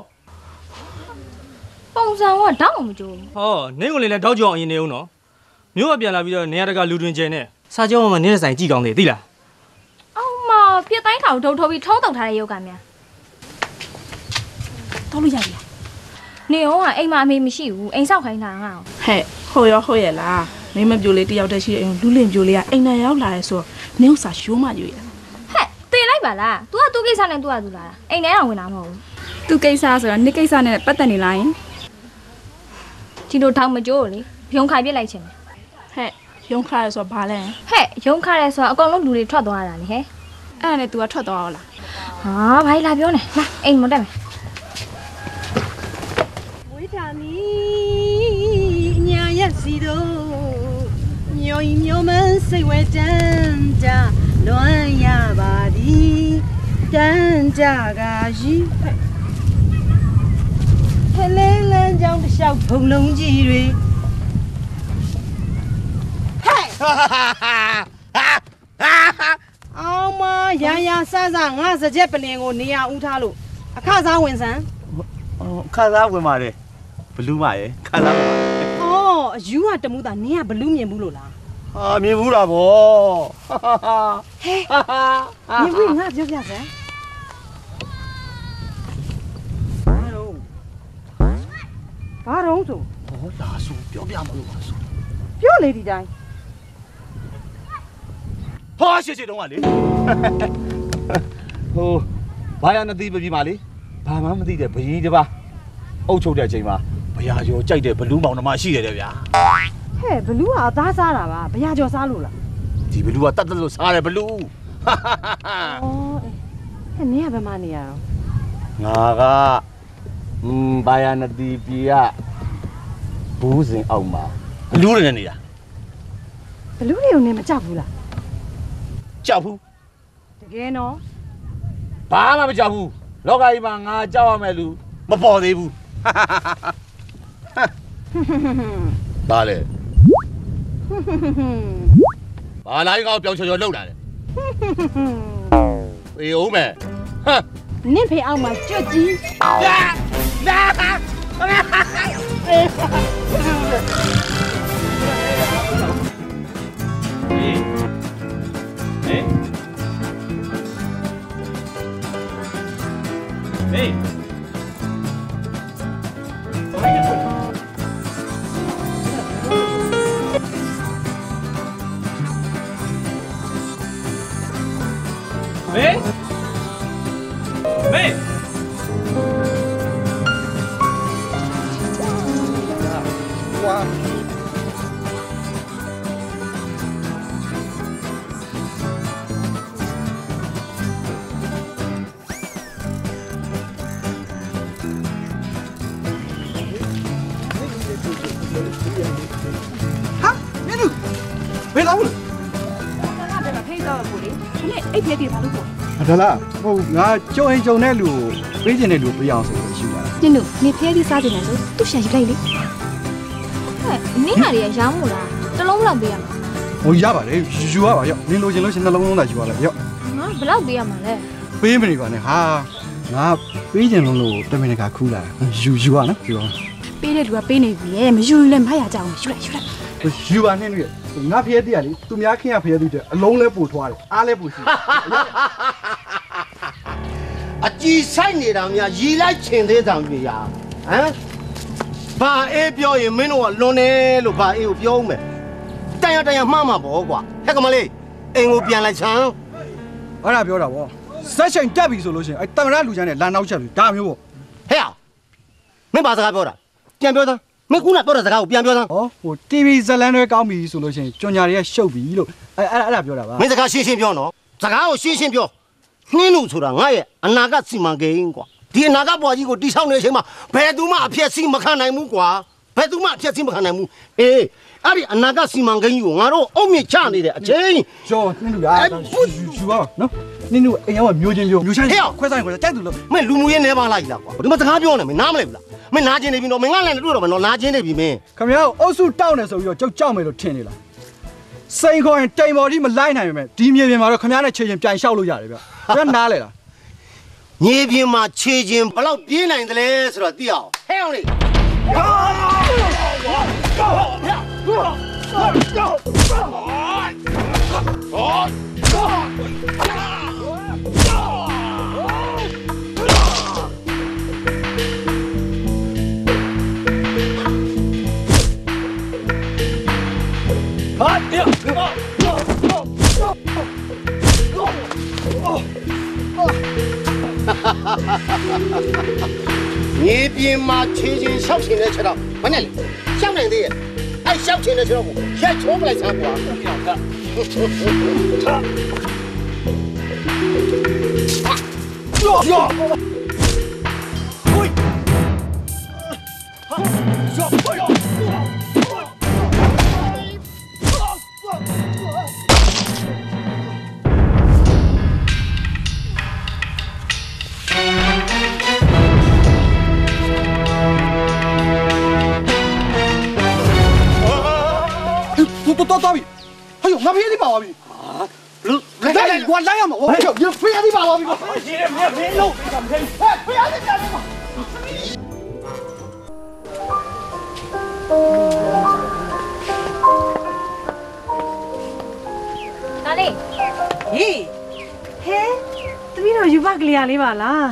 ပုံစံကတောင်းမှမကြိုးဘူးဟောနင်းကိုလည်းတောက်ကြောင်အရင်နေဦးနော်မျိုးကပြန်လာပြီးတော့နေရာတကာလူတွင်ကျင်နဲ့စာကြောမှာနင်းတဲ့ဆိုင်ကြည့်ကောင်းသေးသိလားအောင်မပြစ်တိုင်းထောင်ထုတ်ထုတ်ပြီးထုံးတုံထားတဲ့ယောဂများတော့လို့ရပြီနေအောင်ကအိမ်မအမေမရှိဘူးအိမ်ဆောက်ခိုင်းတာငါ့ကိုဟဲ့ဟုတ်ရောဟုတ်ရဲ့လားမင်းမပြိုလေးတယောက်တည်းရှိတဲ့အိမ်လူလင်ပြိုလေးကအိမ်နဲ့ရောက်လာရဲဆိုတော့နင်းဥစားရှိုးမှရွေးရဟဲ့တင်လိုက် ပါလား तू ကသူ့ကိစ္စနဲ့ तू ကသူလာတာအိမ်ထဲတော့ဝင်တာမဟုတ်ဘူး သူကိစ္စဆိုတော့နိကိစ္စနဲ့ပတ်သက်နေလားယင် ဒီလိုထောင်မကြိုးလေဘုံခိုင်ပြစ်လိုက်ချင်တယ် ဟဲ့ရုံးခါရဲဆိုတော့ဘာလဲ ဟဲ့ရုံခါရဲဆိုတော့အကောင်လုံးလူတွေထွက်သွားတာလေဟဲ့ အဲ့ဒါနဲ့ तू ကထွက်သွားအောင်လား ဟာဘာကြီးလာပြောနေလာအိမ်မတက်မယ် ဝေးတာမီညာရက်စီတို့ညိုညိုမစိတ်ဝဲတန်းကြ လွမ်းရပါသည်တန်းကြကရှိဖလဲလန်းကြောင်းတစ်လျှောက်ဘုံလုံးကြီးတွေဟဲ့အောင်မရရဆဆငါစကြက်ပလင်ကိုနေရဦးထားလို့အခစားဝင်စမ်းခါစားဝင်ပါတယ်ဘလူးမရယ်ခါစားဝင်ပါတယ်။အော်အယူကတမှုတာနင်းကဘလူးမြင်ဘူးလို့လား။ ဟာမြင်ဘူးတာဗောဟဲ့မြင်ဘူးငါပြောပြစမ်းဘာတော့ဆိုဟောလာဆိုပြောပြမလို့ပါဆိုပြောလေဒီတိုင်းဟာရှေ့ရှေ့တုန်းကလေဟိုဘာရနသိပပြီမာလေဘာမှမသိတဲ့ဘရင်တပါအုပ်ချုပ်တဲ့အချိန်မှာဘရာရောကြိုက်တဲ့ဘလူးမောင်နှမရှိတယ်တဲ့ဗျာ ဟဲ့ဘလူးကအသားစားတာပါ။ဘရာကျော်စားလို့လားဒီဘလူးကတတ်တတ်လို့စားတယ်ဘလူး။အော်အေးဟဲ့နင်းကဘယ်မှာနေရတော့ငါကอืมဘာယာနတီပြည်ကဘူးစင်အောက်မှာဘလူးတွေနဲ့နေတာဘလူးတွေကိုနေမကြောက်ဘူးလားကြောက်ဘူးတကယ်နော်ဘာမှမကြောက်ဘူးလောကကြီးမှာငါကြောက်ရမယ်လူမပေါ်သေးဘူးဘာလဲ ဘာလာကြီးကောက်ပြောင်းချော်ချော်လှုပ်တာလဲအေးဦးမယ်ဟမ်နင့်ဖေအောက်မှာကြွတ်ကြီးဟာ လို့ပေါ့ဒါလားဟုတ်ငါကြုံရင်ကြုံတဲ့လူကိုပေးချင်တဲ့လူကိုပေးအောင်ဆိုလို့ရှိတာနင်တို့နေဖျဲလေးစားကြတယ်ဆိုသူ့ရှာယူလိုက်လေဟဲ့နင်ဟာတွေကရောင်းမို့လားတစ်လုံးဘယ်လောက်ပေးရမှာဟိုရပါတယ်ယူယူရပါရော့နင်လိုချင်လို့ရှင်နှလုံးလုံးသာယူပါလိုက်ရော့ငါဘယ်လောက်ပေးရမှာလဲပေးမနေပါနဲ့ဟာငါပေးချင်လို့လို့တမင်တကာခူးလာယူယူရနော်ယူအောင်ပေးတဲ့လူကပေးနေပြီရဲ့မယူရင်လည်းမရကြအောင်ယူလိုက်ယူလိုက်ယူပါနဲ့တွေ့ငါဖျဲတည်းရလေသူများခင်ရဖျဲတည်းတဲ့အလုံးလဲပို့ထွားတယ်အားလဲပို့ရှိ အကြည်ဆိုင်နေတာများရီလိုက်ချင်သေးဆောင်ကြီးရာဟမ်ဘာအေးပြောရင်မင်းတို့ကလွန်တယ်လို့ဘာအေးကိုပြောဦးမယ်တန်ရတန်ရမှားမှာပေါ့ကွာဟဲ့ကမလေးအိမ်ကိုပြန်လိုက်ချမ်းအဲ့ဒါပြောတာဗောဆက်ချိန်တက်ပြီဆိုလို့ရှိရင်အဲ့တမရလူချမ်းနဲ့လာနောက်ချက်ပြီဒါမျိုးဗောဟဲ့အောင်မင်းဘာစကားပြောတာပြန်ပြောသားမင်းခုနပြောတဲ့စကားကိုပြန်ပြောသားဟောဟို TV ဇလန်တွေကောင်းပြီဆိုလို့ရှိရင်ကြွန်ညာတွေကရှုပ်ပြီလို့အဲ့အဲ့အဲ့ဒါပြောတာပါမင်းစကားရှင်းရှင်းပြောနော်စကားကိုရှင်းရှင်းပြော နှင်းလို့ဆိုတာငါရဲ့အနာဂတ်စီမံကိန်းကွာဒီအနာဂတ်ဘွားကြီးကိုတိဆောက်နေတဲ့အချိန်မှာဘယ်သူမှအဖြစ်စီမခံနိုင်ဘူးကွာဘယ်သူမှအဖြစ်စီမခံနိုင်ဘူးအေးအဲ့ဒီအနာဂတ်စီမံကိန်းကြီးကိုငါတို့အုံမြင့်ချနေတဲ့အချိန်ကျော်နင်းလူလားယူယူပါနော်နင်းလူအိမ်ရောက်မျိုးချင်းမျိုးမျိုးချမ်းခွဲဆိုင်ခွဲဆိုင်တိုက်သူလို့မင်းလူမှုရေးနေပါလိုက်လားကွာဒီမှာစကားပြောနေမင်းနားမလဲဘူးလားမင်းနားချင်းနေပြီနော်မင်းငါလည်းတွေ့တော့မနော်နားချင်းနေပြီမင်းခမရအုပ်စုတောက်နေဆိုပြီးတော့ကြောက်ကြောက်မယ်လို့ထင်နေလားစိန်ခေါ်ရင်တိမ်ပေါ်ကြီးမလိုက်နိုင်ပါနဲ့ဒီမြေပြင်မှာတော့ခမရနဲ့ခြေချင်းပြန်လျှောက်လို့ရတယ်ဗျ ခမရနားလေလားမြေပြင်မှာခြေချင်းဘလောက်ပြေးနိုင်တယ်လဲဆို တော့သိအောင်ဟဲ့အောင်လေမြေပြင်မှာခြေချင်းရှောက်ချင်တဲ့ချက်တော့မနဲ့လေရှောက်နိုင်သေးရဲ့ တော်တော်တော်ပြီဟိုငါဖေးသေးပါပါပြီဟာလူလိုက်လိုက်ကွာလိုက်ရမှာဟိုရဖေးသေးပါပါပြီရေမင်းမင်းလုံးဟဲ့ဖေးသေးတယ်ပါဒါလေးဟေးဟဲသမီးတို့ယူပါကလေးရလေးပါလား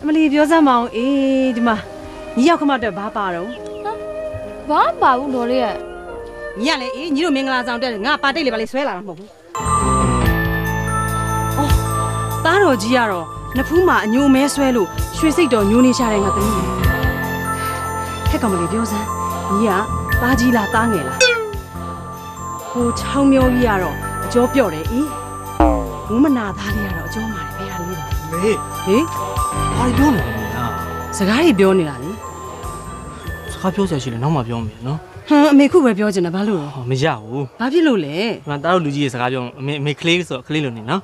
အမလီပြောစမ်းမအောင်အေးဒီမှာညီရောက်ခမအတွက်ဘာပါတော့ဟမ်ဘာပါဘူးတော်လေးရဲ့ ညီကလည်းအေးညီတို့မင်္ဂလာဆောင်တက်ငါပါတိတ်လေးပါလေးဆွဲလာတာမဟုတ်ဘူးအော်သားတော်ကြီးကတော့နဖူးမှာအညိုမဲဆွဲလို့ရွှေစိတ်တော်ညိုနေရှာတယ်ငါသမီးဟဲ့ကောင်မလေးပြောစမ်းညီကသားကြီးလားသားငယ်လားဟိုချောင်းမျိုးကြီးကတော့အကျော်ပြော့တယ်အေးဝမနာသားလေးကတော့အကျော်မာတယ်ဘယ်ဟာလေးလဲမေဟေးဘာပြောနေလဲစကားတွေပြောနေတာလေကားပြောစရာရှိလဲနောက်မှပြောမယ်နော် ဟမ်အမေခုပဲပြောချင်တာဘာလို့လဲဟောမရဘူးဘာဖြစ်လို့လဲဒီမှာတားတို့လူကြီးရဲ့စကားပြောအမေအမေကလေးဆိုကလေးလိုနေနော်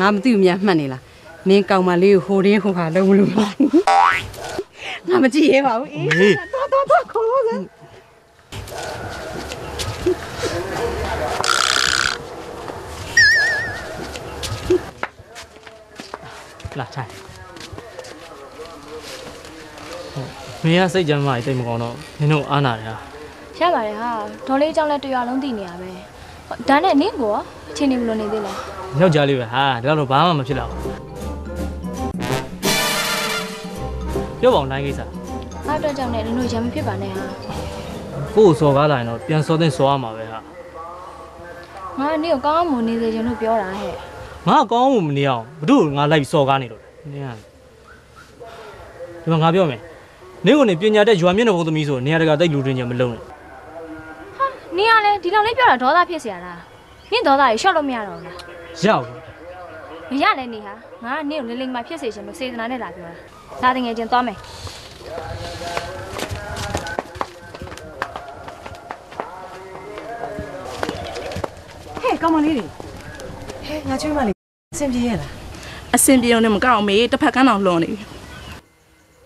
ငါမသိဘူးများမှတ်နေလားမင်းကောင်မလေးကိုဟိုရင်းဟိုဟာလုံးမလို့ပါငါမကြည့်ရဲပါဘူးအေးမေတော်တော်တော်ခေါ်လို့စမ်းလာထိုင် မင်းကစိတ်ကြမ်းမှတိတ်မကောင်းတော့နင်တို့အားနာတယ်ဟာရပါတယ်ဟာဒေါ်လေးအကြောင်းလဲတရွာလုံးသိနေရပဲဒါနဲ့နင့်ကောအချိန်နေမလို့နေသေးလဲယောက်ျားလေးပဲဟာဒါတော့ဘာမှမဖြစ်တော့ဘူးပြောပါအောင်တိုင်းကိစ္စအဲ့တော့ကြောင့်လည်းနင်တို့ရံမဖြစ်ပါနဲ့ဟာကိုယ့်ကိုစော်ကားလာရင်တော့ပြန်စော်တဲ့စော်ရမှာပဲဟာငါနင့်ကိုကောင်းအောင်မနေစေချင်လို့ပြောတာဟဲ့ငါကောင်းမှုမနေအောင်ဘတို့ငါလိုက်ပြီးစော်ကားနေတော့နင်ကဒီမှာငါပြောမယ် နင့်ကိုနေပညာတတ်ရွာမျက်နှာဘုံသမီးဆိုနေရာတကာတိတ်လူတွင်ကြမလုံးနဲ့ နင်ကလည်းဒီလောက်လေးပြောတာဒေါသဖြစ်เสียတာနင့်ဒေါသရေရှော့လို့မရတော့ဘူးလား ရောက် မရလဲနေဟာငါကနင့်ကိုလိမ့်လိမ့်မှဖြစ်စေချင်လို့စေတနာနဲ့လာပြောတာဒါတငယ်ချင်းသွားမယ် ဟဲ့ကောင်မလေးတွေဟဲ့ငါချွေးမလေးအဆင်ပြေရဲ့လား အစင်ပြေအောင်နဲ့မကောက်အောင်မေတစ်ဖက်ကန်းအောင်လွန်နေပြီ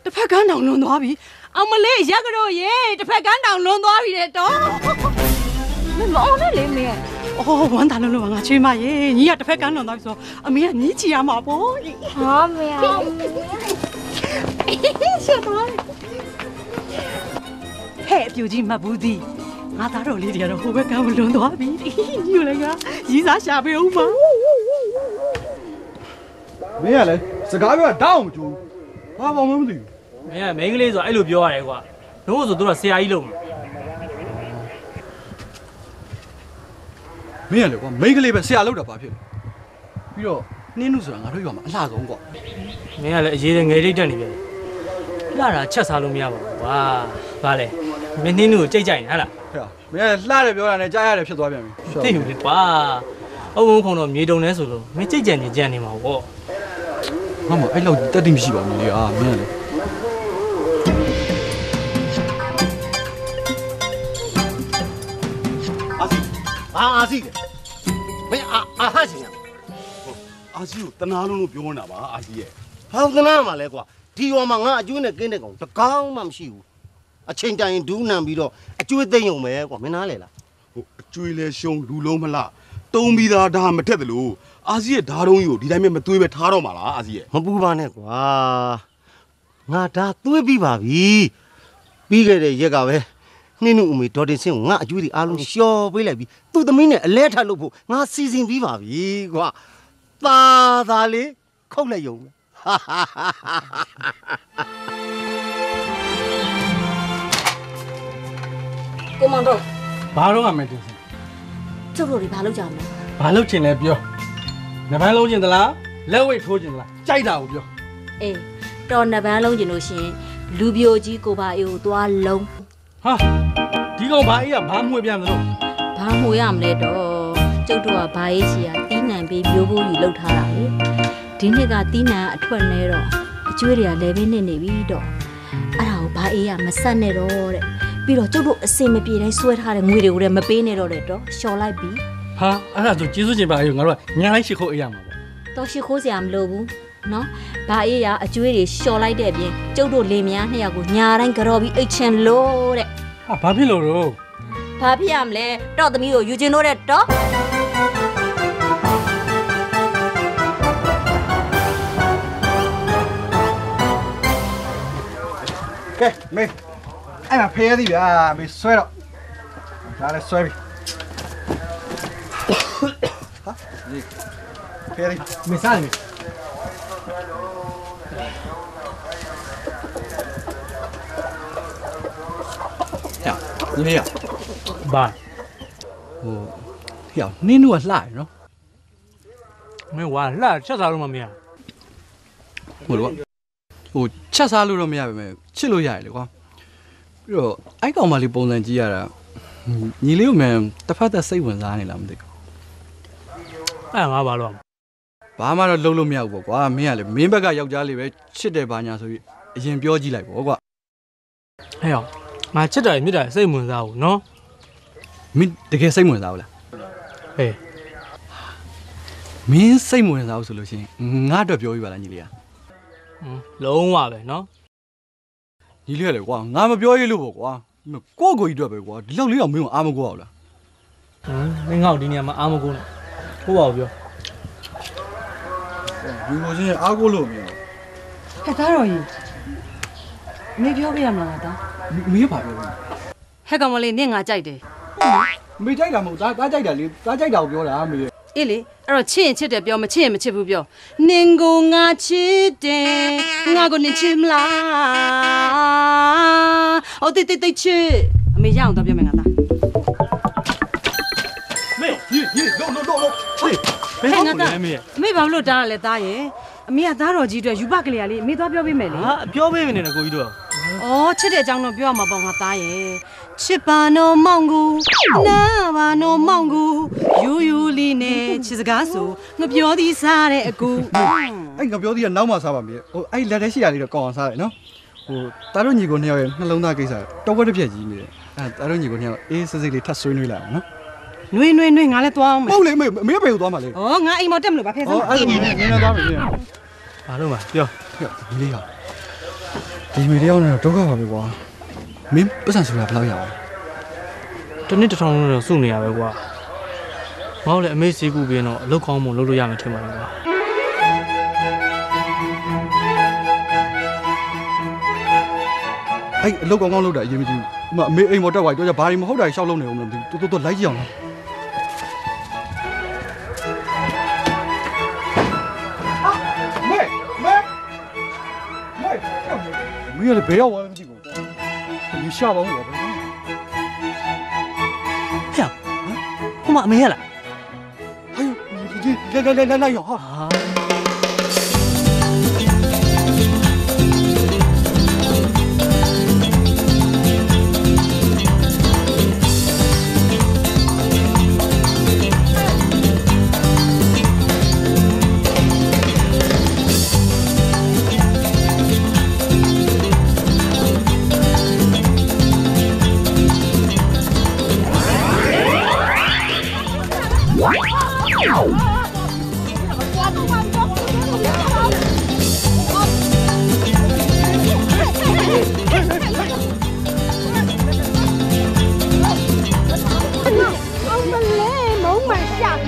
တစ်ဖက်ကန်းတောင်လွန်သွားပြီအောင်မလေးရက်ကတော့ရေတစ်ဖက်ကန်းတောင်လွန်သွားပြီတဲ့တော့မမအောင်နဲ့လေမင်းအော်ဝမ်းသာလို့လို့ငါချွေးမရေညီကတစ်ဖက်ကန်းလွန်သွားပြီဆိုအမေကညီးချီရမှာပေါ့ဟာမင်းဟာရှက်သွားဟဲ့အပြူကြီးမတ်ဘူးသည်ငါသားတော်လေးတွေကတော့ဟိုဘက်ကန်းကိုလွန်သွားပြီညိုလည်းကရီးစားရှာပေးဦးပါမင်းကလည်းစကားပြောတာတောင်းမကြိုးဘာမှမသိဘူး မင်းကမိန်းကလေးဆိုအဲ့လိုပြောရတယ်ကွာတို့ဆိုတို့ကဆရာကြီးလုံးမှာမင်းကလည်းကွာမိန်းကလေးပဲဆရာလောက်တာဘာဖြစ်လဲပြီးတော့နှင်းနုဆိုတာငါတို့ရွာမှာအလှဆုံးကွာမင်းကလည်းအရေးတွေငယ်တိတ်တက်နေပြန်လာတာချက်စားလို့မရပါဘူးကွာဗာလေမင်းနှင်းနူကိုကြိတ်ကြိုက်နေဟဟလားဟဲ့မင်းကလှတယ်ပြောတာနဲ့ကြားရတယ်ဖြစ်သွားပြန်ပြီသိဘူးလေကွာအုံုံခုံတော့မြေတုံလဲဆိုလို့မင်းကြိတ်ကြံနေကြံနေမှာပေါ့ငါမအဲ့လောက်တက်တိမရှိပါဘူးလေအာမင်းကလည်း ဘာအာစီလဲမင်းအာအာဟရှင်ရအာစီကိုတနာလုံးလို့ပြောနေတာပါအာစီရဲ့ဟောသနာမှာလဲကွာဒီရွာမှာငါအကျွေးနဲ့ကင်းတဲ့ကောင်တကောင်းမှမရှိဘူးအချိန်တိုင်ဒူးနံပြီးတော့အကျွေးသိမ့်ုံပဲကွာမင်းနားလေလားဟိုအကျွေးလဲရှုံလူလုံးမလားတုံးပြီးသားဒါမထက်တယ်လို့အာစီရဲ့ဓာတ်တုံးကြီးကိုဒီတိုင်းပဲမသွေးပဲထားတော့မှာလားအာစီရဲ့မပူပါနဲ့ကွာငါဒါသွေးပြီးပါပြီပြီးခဲ့တဲ့ရက်ကပဲ နှင်းနုအမေဒေါ်တင်စင်းကိုငါအကျွေးတွေအားလုံးရှော်ပေးလိုက်ပြီးသူ့သမီးနဲ့အလဲထပ်လို့ဖို့ငါစီစဉ်ပြီးပါပြီကွာသာသာလေးခုတ်လိုက်ယုံပဲဟာဟာဟာဟာကိုမောင်တော့ဘာတော့ကမဲတင်စင်ကျုပ်တို့တွေဘာလုပ်ကြမလဲဘာလုပ်ချင်လဲပြောငပန်းလုံးချင်သလားလက်ဝိတ်ထိုးချင်သလားကြိုက်တာကိုပြောအေးတော်နှစ်ပန်းလုံးကျင်လို့ရှရင်လူပြိုကြီးကိုပါအေးကိုသွားလုံး ဟာဒီကောင်ဘာအေးကဘာမှွေပြန်သလို့ဘာမှမရမလဲတော့ကျုပ်တို့ကဘာရေးချီရတီးနှံပေးမျိုးဖို့ယူလောက်ထားတာလေဒီနှစ်ကတီးနှံအထွက်နေတော့အကျွေးတွေကလည်းဘင်းနဲ့နေပြီတော့အဲ့ဒါကိုဘာအေးကမဆက်နဲ့တော့တဲ့ပြီးတော့ကျုပ်တို့အစင်မပြေတိုင်းဆွဲထားတဲ့ငွေတွေကိုလည်းမပေးနဲ့တော့တဲ့တော့လျှော်လိုက်ပြီဟာအဲ့ဒါဆိုကျေးဇူးတင်ပါအေးငါတို့ကညာလိုက်ရှိခိုးအေးရမှာပေါ့တော့ရှိခိုးစရာမလိုဘူး နော်ဘာအေးရအကျွေးတွေလျှော်လိုက်တဲ့အပြင်ကျုပ်တို့လင်မယားနှစ်ယောက်ကိုညာတိုင်းကြော်ပြီးအိတ်ချင်လို့တဲ့ဟာဘာဖြစ်လို့တော့ဘာဖြစ်ရမလဲတော့သမီးကိုယူကျင်လို့တဲ့တော့ကဲမေးအဲ့မှာဖျဲသည်ဗျာမေးဆွဲတော့ဒါလည်းဆွဲပြီဟာဒီဖျဲသည်မစားနေဟဲ့ ညီလေးရဘာဟိုဟဲ့နင်းတို့ကလှရနော်မင်းဝါလှချက်စားလို့မမရဟိုတော့ဟိုချက်စားလို့တော့မရပါမယ်ချစ်လို့ရတယ်လေကွာပြီးတော့အိုက်ကောင်မလေးပုံစံကြည့်ရတာညီလေးကိုမြန်တစ်ဖက်သက်စိတ်ဝင်စားနေလားမသိဘူးအဲ့ငါဘာလို့ဘာမှတော့လုံးလို့မရဘူးပေါ့ကွာမင်းကလေမင်းဘက်ကယောက်ျားလေးပဲချစ်တယ်ပါညာဆိုပြီးအရင်ပြောကြည့်လိုက်ပေါ့ကွာဟဲ့အောင် ငါချစ်တာမြစ်တာစိတ်ဝင်စားဘူးနော်မင်းတကယ်စိတ်ဝင်စားဘူးလားဟေးမင်းစိတ်ဝင်စားဘူးဆိုလို့ရှိရင်ငါအတွက်ပြောပြပါလားညီလေးကဟွန်းလုံးဝပဲနော်ညီလေးကလေကွာငါမပြောရလို့ပေါ့ကွာကိုယ့်ကိုယ်ကြီးအတွက်ပဲကွာဒီလောက်လေးတော့မင်းကိုအားမကိုးအောင်လားဟမ်မင်းငေါ့ဒီနေရာမှာအာမကုန်းနဲ့ဟုတ်ပါဘူးပြောဒီလိုချင်းအားကိုးလို့မရဟဲ့သားတော်ကြီးမေပြောပြရမလားသား ဘူးမင်းဘာပြောလဲဟဲ့ကောင်မလေးနင့်ငါကြိုက်တယ်မေကြိုက်တာမဟုတ်သားသားကြိုက်တာလေသားကြိုက်တာကိုပြောတာမေအေးလေအဲ့တော့ချစ်ရင်ချစ်တယ်ပြောမချစ်ရင်မချစ်ဘူးပြောနင်ကိုငါချစ်တယ်ငါကိုနင်ချစ်မလားအော်တိတ်တိတ်တိတ်ချစ်အမေရအောင်တော့ပြောမယ်ငါသားမေညီညီလို့လို့လို့ဟေးဘယ်ဟုတ်လဲမင်းအမေဘာလို့တားရလဲသားရဲ့အမေကသားတော်ကြီးအတွက်ယူပကလေးကလေးအမေသွားပြောပေးမယ်လေဟာပြောပေးမနေနဲ့ကိုကြီးတို့။ အော်ချစ်တဲ့အကြောင်းတော့ပြောရမှာပေါ့ငါသားရဲ့။ချစ်ပါနော်မောင်ကူနားပါနော်မောင်ကူယူယူလေးနဲ့ချစ်စကားဆိုငါပြောသည်စားတဲ့အကူအဲ့ငါပြောသေးတာနောက်မှစားပါမေဟိုအဲ့လက်ထဲရှိရလေးတော့ကောင်းအောင်စားတယ်နော်ဟိုသားတို့ညီကိုနှစ်ယောက်ရဲ့နှလုံးသားကိစ္စတော့ဝက်တစ်ပြက်ကြီးနေတယ်အဲ့သားတို့ညီကိုနှစ်ယောက်အေးစစ်စစ်လေးထပ်ဆွေးနွေးလိုက်အောင်နော်။နှွေးနှွေးနှွေးငါလည်းသွားအောင်မယ်ဟုတ်လေမေမေဘယ်ကိုသွားမှာလဲ။အော်ငါအိမ်မတက်မလို့ဗာဖဲစဟောမ်းအဲ့ဒါမင်းနင်းသွားမယ်နင်းဘာလို့မှာပြောဒီလေးဟာ ဒီမေတယောက်နဲ့တော့ဒုက္ခပါပဲကွာမင်းပတ်စံဆိုတာဘယ်လောက်ရအောင်တနစ်တစ်ထောင်လုံးတော့စုနေရပဲကွာငေါ့လေအမေစီကူပြီးတော့အလုတ်ကောင်းမှလုပ်လို့ရမယ်ထင်ပါတယ်ကွာအဲ့အလောက်ကောင်းကောင်းလုပ်တာအရင်မကြည့်ဘူးမအမေအိမ်ပေါ်တက်သွားပြီတော့ဘာတွေမဟုတ်တာရှောက်လုံးနေအောင်မသိဘူးတော်တော်လိုက်ကြည့်အောင်လား မင်းလည်းဘယ်ရောက်သွားလဲမသိဘူးဒီရှာပါဦးကွာဟဲ့ဟိုမှာအမေရလားဟဲ့ဒီလာလာလာလာရောဟာ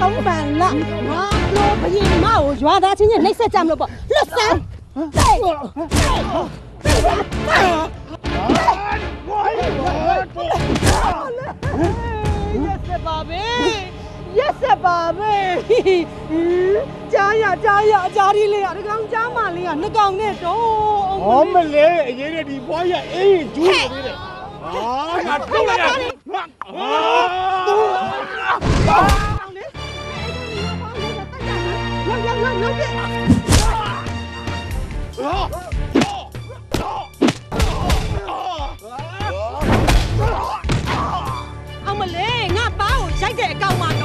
သုံးပန်လားငါလိုဘရင်မကိုရွာသားချင်းချင်းနှိပ်စက်ကြမလို့ပေါ့လွတ်စမ်းဟေးရက်စက်ပါပဲရက်စက်ပါပဲကြားရကြားရအကြားလေးလေးကဒီကောင်ကြားမလေးကနှစ်ကောင်နဲ့တော့အောင်ဟောမလဲအရင်ကဒီဘွားရအေးကျူးနေသေးတယ်ဟာငါထုတ်လိုက်ရဟာ တူလောက်လောက်လောက်လောက်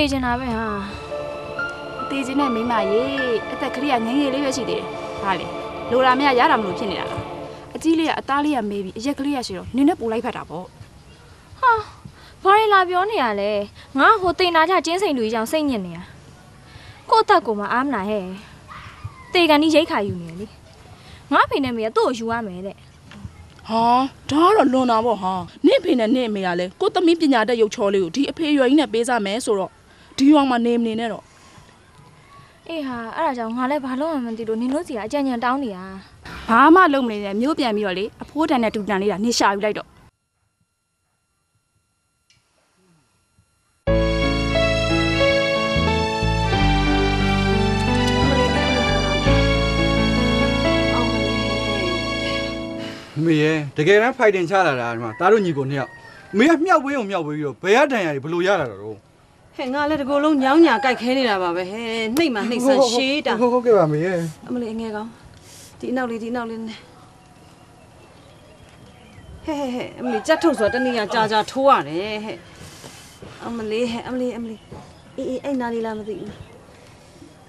တေချင်တာပဲဟာတေးချင်းနဲ့မိန်းမရေအသက်ကလေးကငယ်ငယ်လေးပဲရှိသေးတယ်ဟာလေလိုရာမရရတာမလို့ဖြစ်နေတာလားအကြီးလေးကအသားလေးကမေးပြီးအရက်ကလေးကရှိတော့နင်းနဲ့ပူလိုက်ဖက်တာပေါ့ဟာဘာလဲလာပြောနေရလဲငါဟိုတင်နာချကျင်းစိန်လူကြီးကြောင့်စိတ်ညစ်နေတာကိုယ့်အသက်ကိုမအားမနာဟဲ့တေကန်ကြီးရိတ်ခါယူနေလေငါဖေနဲ့မေကသူ့ကိုယူရမယ်တဲ့ဟာဒါကတော့လွန်တာပေါ့ဟာနင့်ဖေနဲ့နင့်အမေကလည်းကိုသမီးပညာတတ်ရုပ်ချောလေးကိုဒီအဖေရွယ်ကြီးနဲ့ပေးစားမယ်ဆိုတော့ ဒီရွာမှာနေမနေနဲ့တော့အေးဟာအဲ့ဒါကြောင့်ငါလည်းဘာလို့မှမသိလို့နင်တို့စီကအကြံဉာဏ်တောင်းနေတာဘာမှလုံးမနေနဲ့မျိုးပြန်ပြီးတော့လေအဖိုးတန်နဲ့တူတန်လေးကနေရှာယူလိုက်တော့မေရဲ့တကယ်တမ်းဖိုက်တင်ချလာတာဒီမှာတားတို့ညီကိုနှစ်ယောက်မေကမြောက်ပေးအောင်မြောက်ပေးပြီးတော့ဘယ်ရတန်ရည်ဘယ်လိုရလာတာတော့ ဟဲ့ငါလည်းတကူလုံးညောင်းညာကြိုက်ခဲနေတာပါပဲဟဲ့နှိတ်မှနှိတ်ဆန်ရှေးတာဟုတ်ဟုတ်ကဲ့ပါမေရဲ့အမလေးအငယ်ကောင်ဒီအနောက်လေးဒီအနောက်လေးနဲ့ဟဲ့ဟဲ့ဟဲ့အမလေးကြက်ထုတ်ဆိုတာတနေ့ကကြာကြာထိုးရတယ်ဟဲ့အမလေးဟဲ့အမလေးအမလေးအေးအေးအဲ့နာလေးလားမသိဘူး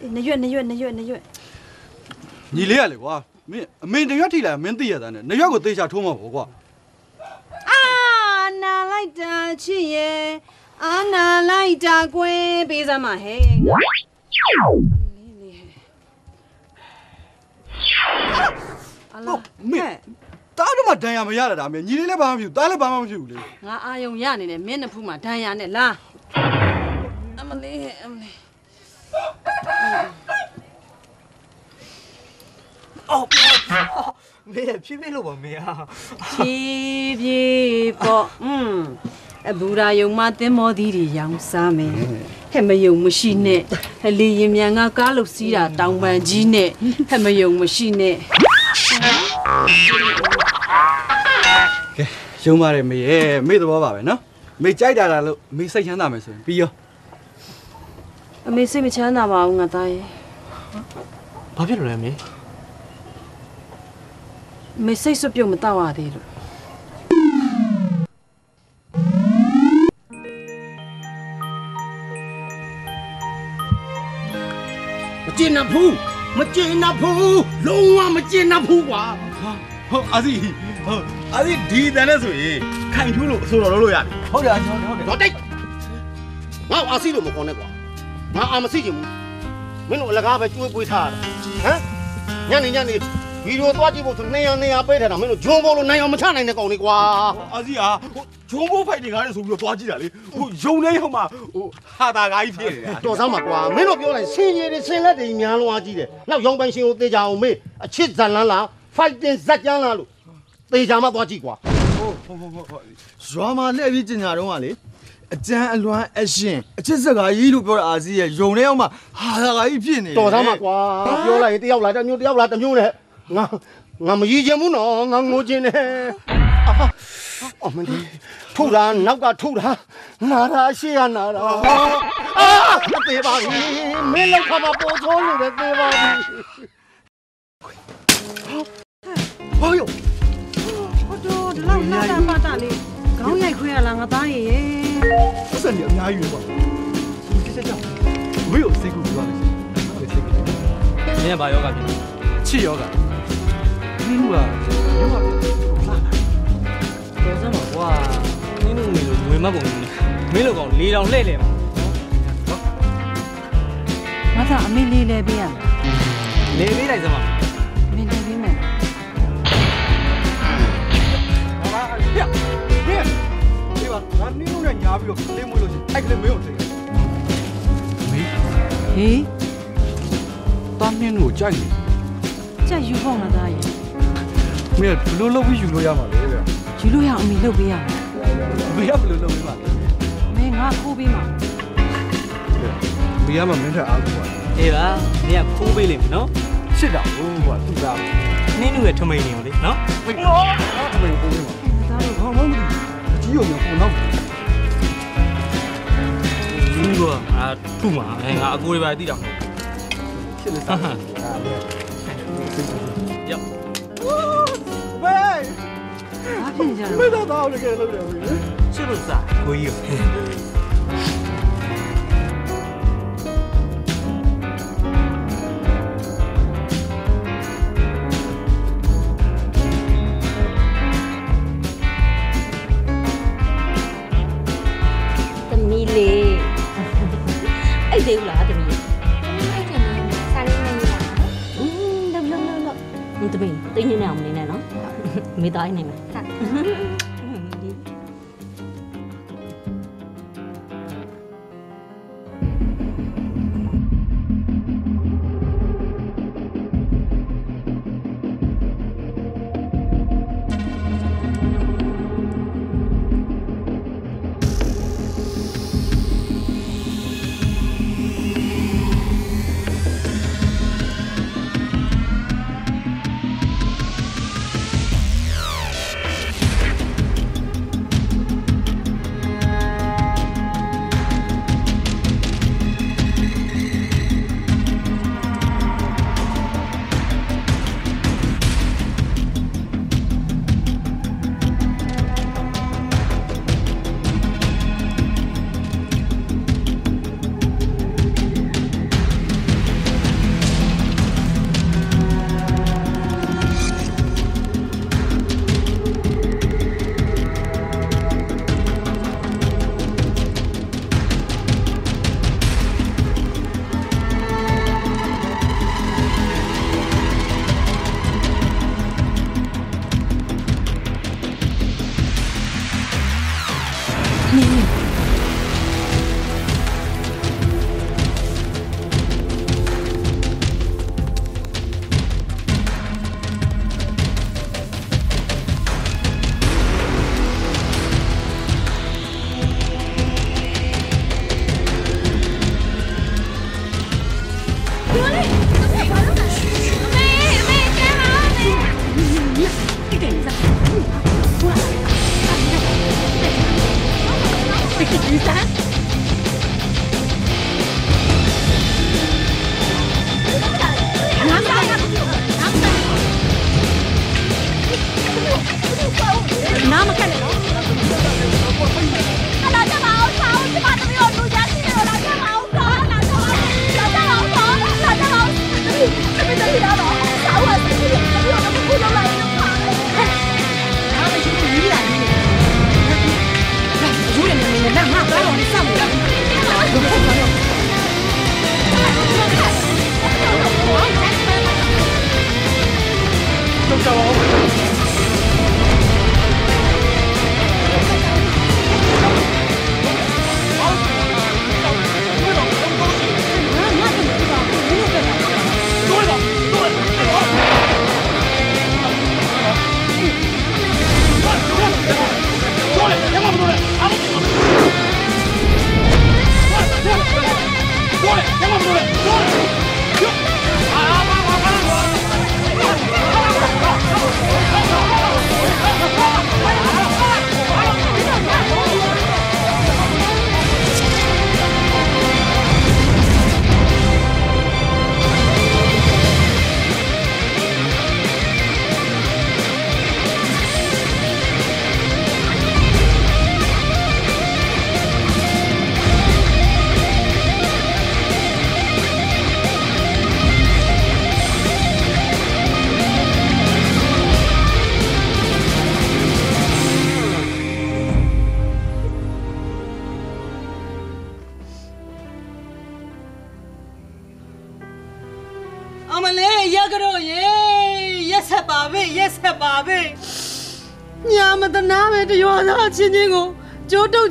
အေးနရွက်နရွက်နရွက်နရွက်ညီလေးရလေကွာမင်းအမင်းတရွက်ထိလာမင်းသိရတာနဲ့နှစ်ရွက်ကိုသေချာထိုးမှာပေါ့ကွာအာနာလိုက်တာချစ်ရဲ့ အာနာလိုက်တာကွယ်ပေးစမ်းပါဟဲ့ငါအလားမေတားတို့မှဒဏ်ရာမရတာဒါမေညီလေးလည်းဘာမှမဖြစ်ဘူးတားလည်းဘာမှမဖြစ်ဘူးလေငါအာယုံရနေတယ်မင်းနှစ်ဖူးမှာဒဏ်ရာနဲ့လားအမလေးဟဲ့အမလေးမေဖြည်းဖြည်းလို့ပါမေဟာဖြည်းဖြည်းပေါ့อืม အဘူရာယုံမသင်းမောသီးတွေရောင်းစားမယ်ဟဲ့မယုံမရှိနဲ့ဟဲ့လေရင်မြန်ကကားလို့စီးတာတောင်ပန်ကြီးနဲ့ဟဲ့မယုံမရှိနဲ့ကဲရုံပါတယ်မေရဲ့မေသဘောပါပဲနော်မေကြိုက်တာလားလို့မေစိတ်ချမ်းသာမယ်ဆိုရင်ပြီးရောအမေစိတ်မချမ်းသာပါဘူးငါသားရဲ့ဘာဖြစ်လို့လဲမေအမေစိတ်ဆွပြုတ်မတော့ရသေးလို့ ကျင်နဘူးမကျင်နဘူးလုံးဝမကျင်နဘူးကွာဟုတ်အာစီဟုတ်အာစီဒီတန်နဲ့ဆိုရင်ခိုင်ထူးလို့အဆိုတော်လုပ်လို့ရတယ်ဟုတ်တယ်ကျွန်တော်ဟုတ်တယ်တော့တိတ်ငါ့ကိုအာစီလို့မခေါ်နဲ့ကွာငါအာမစီချင်ဘူးမင်းတို့အလကားပဲကျွေးပွေးထားရတာဟမ်ညနေညနေ ဗီဒီယိုသွားကြည့်ဖို့ဆိုနေရနေရပေးထားတာမင်းတို့ဂျုံပေါ်လို့နိုင်အောင်မချနိုင်တဲ့ကောင်လေးကွာအာစီဟာဟိုဂျုံဘိုးဖိုက်တင်ကားနဲ့ဆိုပြီးတော့သွားကြည့်တာလေဟိုယုံနေဟိုမှာဟိုဟာတာကားကြီးဖြစ်နေတာတော်စမ်းပါကွာမင်းတို့ပြောလိုက်ဆင်းရည်တွေဆင်းလက်တွေများလွန်အားကြီးတယ်နောက်ရောင်ပိုင်ရှင်ကိုသေချာအောင်မေးအချစ်ဇန်လန်းလား fighting ဇက်ကြမ်းလားလို့သေချာမှသွားကြည့်ကွာဟုတ်ဟုတ်ဟုတ်ဟုတ်ရွာမှာလှည့်ပြီးကျင်ညာတော့ကလေအကျန်းအလွမ်းအရှင်အချစ်စကားကြီးလို့ပြောတာအာစီရဲ့ယုံနေအောင်မှာဟာတာကားကြီးဖြစ်နေတော်သားမှာကွာပြောလိုက်ရင်တယောက်လာတစ်မျိုးတယောက်လာတစ်မျိုးနဲ့ ငါငါမရည်ချင်ဘူးနော်ငါငိုချင်တယ်အာအမလေးထုတာနောက်ကထုတာနာတာရှေ့ကနာတာအာသေပါပြီမင်းလောက်ခါမပေါ်ချောလို့လည်းသေပါပြီဘာရောဟိုတော့ဒီလောက်လာတာပါတာလေးခေါင်းရိုက်ခွဲရလားငါသားရဲ့ပတ်စံကြီးအများကြီးပဲကွာစစ်စစ်ကြောက်ဝေးကိုစိတ်ကူပြောလိုက်စိတ်ကူမင်းကဘာယောဂဖြစ်လဲချစ်ရော ကမင်းကရောကလာလာတော်စမ်းပါကွာနင်းတို့မေလို့ငွေမတ်ပုံကြီးမင်းတို့ကောင်၄တောင်လှည့်လဲမှာငါသားအမေလေးလေးပေးရမယ်လေပေးလိုက်စမ်းပါမင်းလေးပေးမယ်ဟာပြဟဲ့ဒီပါငါနင်းတို့နဲ့ညာပြီးတော့လင်းမွေးလို့ရှိအဲ့ကလေးမင်းကိုထိမေးဟေးတာမင်းကိုကြိုက်နေကြက်ယူဖို့ငါသားရဲ့ မင်းကဘယ်လိုလုပ်ပြီးယူလို့ရမှာလဲဗျယူလို့ရအောင်အမေလုပ်ပေးရမယ်မေးကဘယ်လိုလုပ်ပြီးမှာလဲမင်းငါခိုးပေးမှာမေးကမှမင်းထက်အားကိုပါအေးပါမင်းကခိုးပေးလိမ့်မယ်နော်ချစ်တာဟုတ်ကွာသူသားနင်းတို့ရဲ့ထမိန်နေကိုလေနော်မင်းကိုပိုးနေမှာငါသားတို့ဘာမှမသိဘူးကြီးရုံနဲ့ပုံတော့ဘူးကငါထုမှာအဲငါအကိုတွေပါတိတာမဟုတ်ဖြစ်နေစားဟာလေရောက်ဘယ် ဘာဖြစ်ကြလဲမင်းတော့တော့တကယ်လုပ်တယ်ဘူးချစ်လို့စားကိုကြီးရောသေးဘူးလားတမီးအဲ့တင်နေစာလေးမရေးပါဘူး။ဟင်းလုံးလုံးလုံးလုံး။ဒီတမီးတင်းနေအောင်နေနေ နဲ့နော်မိသားရင်နေမယ်ဟုတ်နား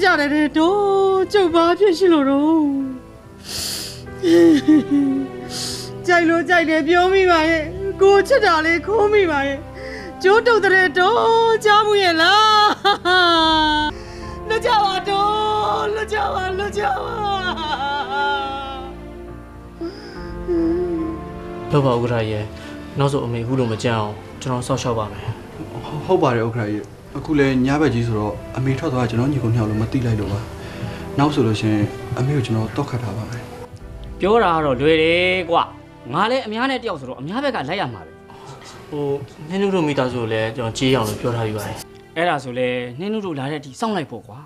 ကြိုးတုတ်ကြတယ်တဲ့တော့ကျုပ်ဘာဖြစ်ရှိလို့တော့ကြိုက်လို့ကြိုက်တယ်ပြောမိပါရဲ့ကိုချစ်တာလေးခိုးမိပါရဲ့ကြိုးတုတ်တဲ့တော့ကြားမှုရဲ့လားလွတ်ကြပါတော့လွတ်ကြပါလွတ်ကြပါလောက်ပါဥက္ကဋ္ဌရဲ့နောက်ဆိုအမေအခုလိုမကြမ်းအောင်ကျွန်တော်ဆောက်ရှောက်ပါမယ်ဟုတ်ပါတယ်ဥက္ခရာကြီး အခုလဲညဘက်ကြီးဆိုတော့အမေထွက်သွားကျွန်တော်ညီကိုနှစ်ယောက်လုံးမသိလိုက်လို့ပါနောက်ဆိုလို့ရှင်အမေကိုကျွန်တော်တောက်ခတ်ထားပါမယ်ပြောတာကတော့လွယ်တယ်ကွာငါလည်းအများနဲ့တယောက်ဆိုတော့အများဘက်ကလိုက်ရမှာပဲဟိုနင်းနုတို့မိသားစုကိုလည်းကျွန်တော်ကြေးအောင်လို့ပြောထားပြီးပါတယ်အဲ့ဒါဆိုလဲနှင်းနုတို့လာတဲ့အထိစောင့်လိုက်ဖို့ကွာ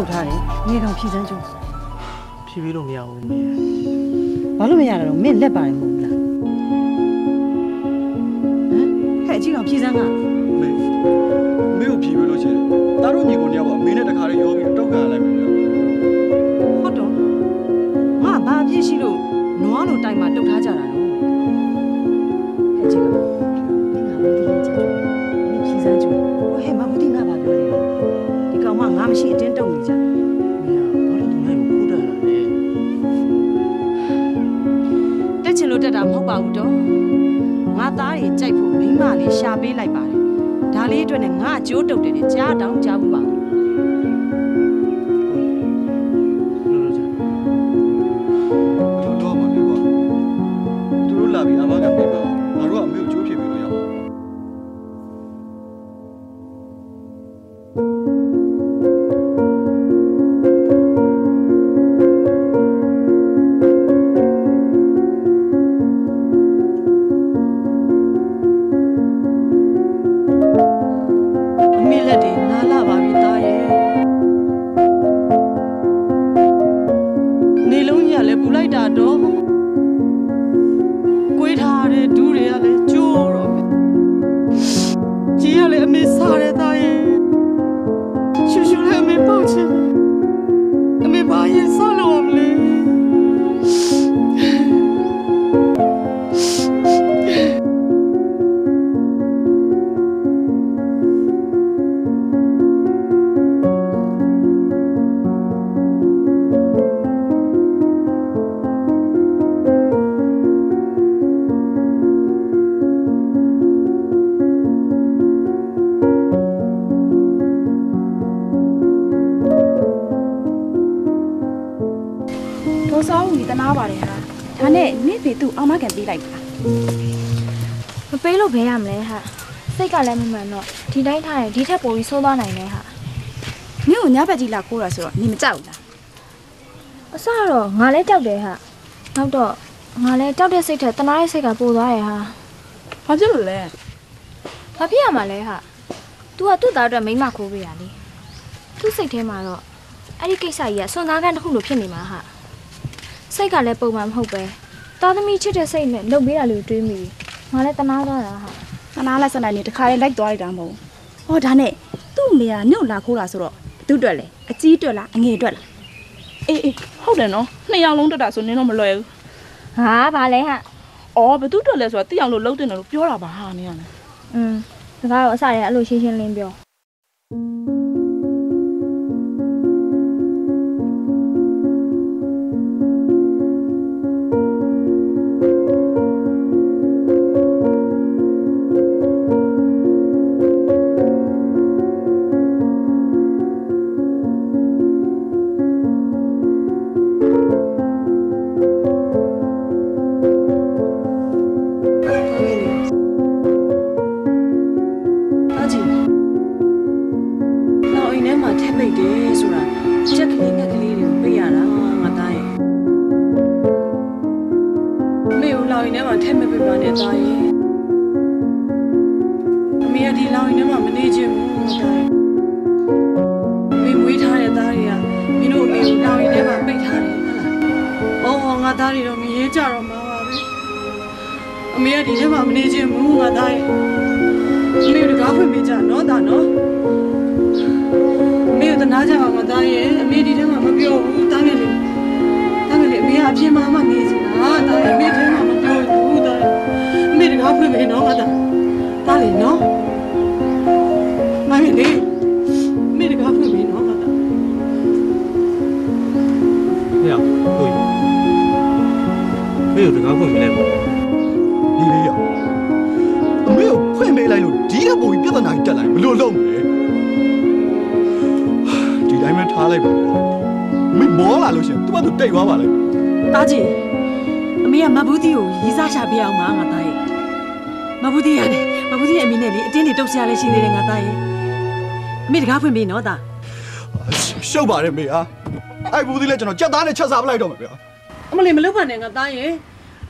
ည့်ဦးငါတုတ်ထားတယ်ငယ်ကောင်ဖြီးစမ်းကျိုးဖြည်းဖြည်းလို့မရဘူးမေဘာလို့မရတာတော့မင်းလက်ပါတယ်မ ကျိုးတုတ် ပိုပြီးဆိုးသွားနိုင်တယ်ဟာနင့်ကိုညဘက်ကြီးလာခိုးတာဆိုတော့နင်မကြောက်ဘူးလားအစတော့ငါလည်းကြောက်တယ်ဟာနောက်တော့ငါလည်းကြောက်တဲ့စိတ်ထက်တနာတဲ့စိတ်ကပိုသွားတယ်ဟာဘာဖြစ်လို့လဲဘာဖြစ်ရမှာလဲဟာ तू ကသူ့သားအတွက်မိန်းမခိုးပေးရလေသူ့စိတ်ထဲမှာတော့အဲ့ဒီကိစ္စကြီးကစွန်သားကန်းတစ်ခုလိုဖြစ်နေမှာဟာစိတ်ကလည်းပုံမှန်မဟုတ်ပဲသားသမီးချစ်တဲ့စိတ်နဲ့လှုပ်ပေးတာလို့တွေးမိပြီးငါလည်းတနာသွားတာဟာတနာလိုက်စနေနေတခါလေးလိုက်သွားလိုက်တာမဟုတ်ဘူးဟောဒါနဲ့သူ့အ မေကနင့်ကိုလာခိုးတာဆိုတော့ဘသူ့အတွက်လဲအကြီးအတွက်လားအငယ်အတွက်လားအေးအေးဟုတ်တယ်နော်နှစ်ယောက်လုံးတက်တာဆိုနင်းတော့မလွယ်ဘူးဟာဘာလဲဟာအော်ဘသူတက်လဲဆိုတာသိအောင်လို့လှုပ်တင်တယ်လို့ပြောတာပါဟာနင်းကလည်းอืมစကားတော့အစတည်းကအဲ့လိုရှင်းရှင်းလင်းပြော တကားဖွင့်ပေးနော်တားရှုပ်ပါတယ်မေဟာအဲ့ဘူးဒီလဲကျွန်တော်ကြက်သားနဲ့ချက်စားပလိုက်တော့မယ်ဗျာအမလေးမလုပ်ပါနဲ့ငါသားရဲ့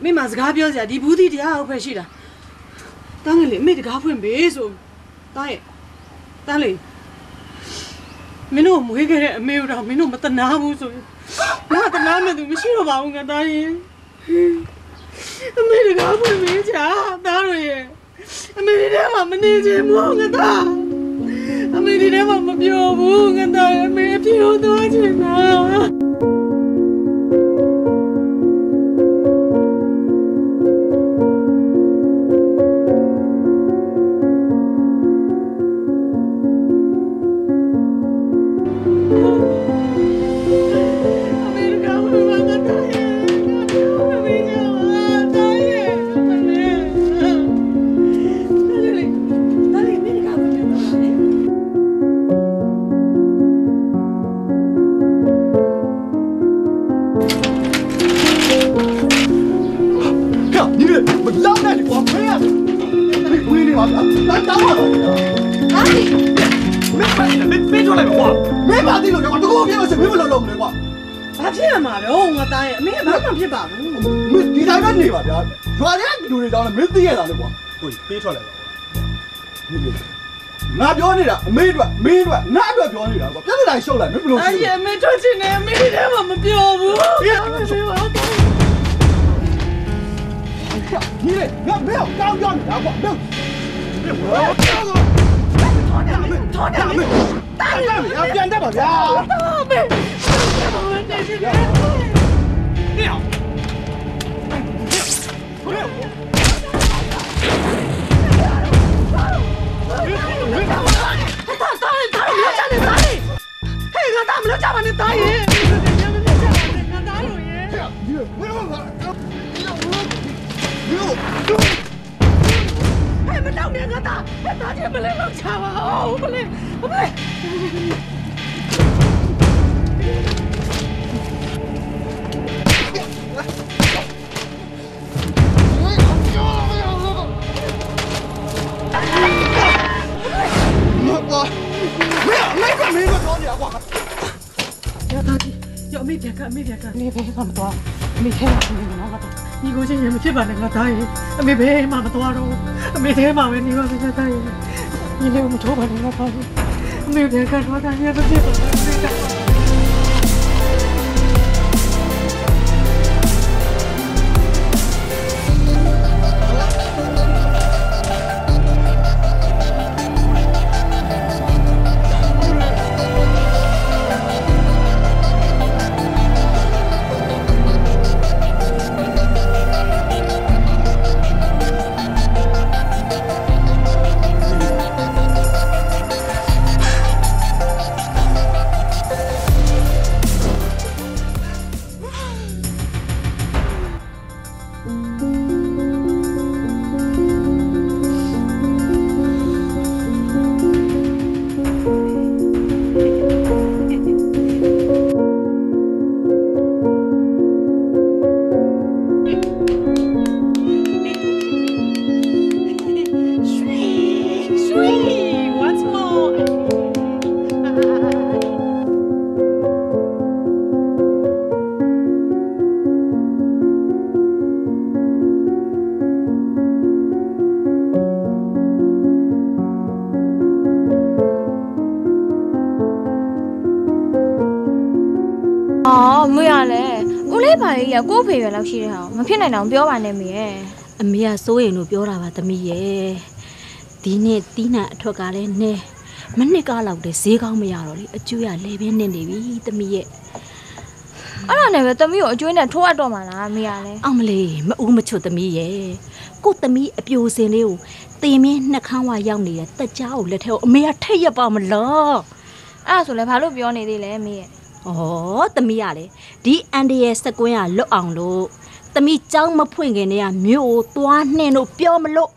မိမစကားပြောစရာဒီဘူးတီတရားဟုတ်ပဲရှိတာတားငယ်လေးအမေတကားဖွင့်ပေးဆိုတားရဲ့တားလေးမင်းတို့မွေးခဲ့တဲ့အမေတို့တော့မင်းတို့မတနာဘူးဆိုရင်ငါတနာမဲ့သူမရှိတော့ပါဘူးငါသားရင်အမေတကားဖွင့်မင်းချာသားတို့ရဲ့အမေဒီထဲမှာမနေချင်ဘူးငါသားအမေ ဒီထဲမှာမပြောဘူးငါသားရဲ့အမေအ အမေတို့မင်းတို့ငါအတွက်ပြောနေတာကွာပြဿနာရှုပ်လိုက်မင်းဘယ်လိုရှုပ်လဲအေးအမေထွက်ချင်တယ်အမေဒီထဲမှာမပြောဘူးအေးအမေပြောတော့ဒီလေငါဘယ်အောင်ကောင်းကြောင်းနေတာကွာဘယ်ဘယ်ဘာတော်တယ်မင်းတော်တယ်မင်းတားတယ်ပြန်တက်ပါဗျာတော်တယ်မင်းတော်တယ် ပြောကြပါနဲ့တားရင်ဘယ်လိုလဲဘယ်လိုဟဲ့မတော့နဲ့ငါသားဟဲ့သားချင်းမလဲလောက်ချပါအောင်မလဲမလဲ မေပြန်ကအမေပြန်ကအမေဘယ်မှမသွားအမေထဲမှာနေနေတော့ငါသားညီကိုချင်းရင်မဖြစ်ပါနဲ့ငါသားရဲ့အမေဘယ်မှမသွားတော့အမေထဲမှာပဲနေပါစေငါသားရဲ့ညီလေးမထိုးပါနဲ့ငါသားရဲ့အမေပြန်ကတော့သားရဲ့မဖြစ်ပါနဲ့ ဖေရွယ်လောက်ရှိတဲ့ဟာကိုမဖြစ်နိုင်တော့ပြောပါနဲ့မေရဲ့အမေကစိုးရင်လို့ပြောတာပါသမီးရဲ့ဒီနေ့တီးနှံအထွက်ကလည်းနဲမနှစ်ကားလောက်တည်းဈေးကောင်းမရတော့လေအကျွေးရလဲပဲနစ်နေပြီသမီးရဲ့။အဲ့ဒါနဲ့ပဲသမီးကိုအကျွေးနဲ့ထိုးအပ်တော့မှလားမေရလဲအောင်မလေးမဦးမချွတ်သမီးရဲ့ကို့သမီးအပြိုစင်လေးကိုတင်မင်းနှက်ခမ်းဝရောက်နေတဲ့တက်ကြားကိုလက်ထဲကိုအမေကထိတ်ရပါမလား။အဲ့ဒါဆိုလဲဘာလို့ပြောနေသေးလဲမေရဲ့ ဩသမီးကလေဒီအန်ဒီရဲ့စကွင်းကလွတ်အောင်လို့သမီးကြောင်းမဖွင့်ခင်တည်းကမြို့ကိုသွားနှင်းလို့ပြောမလို့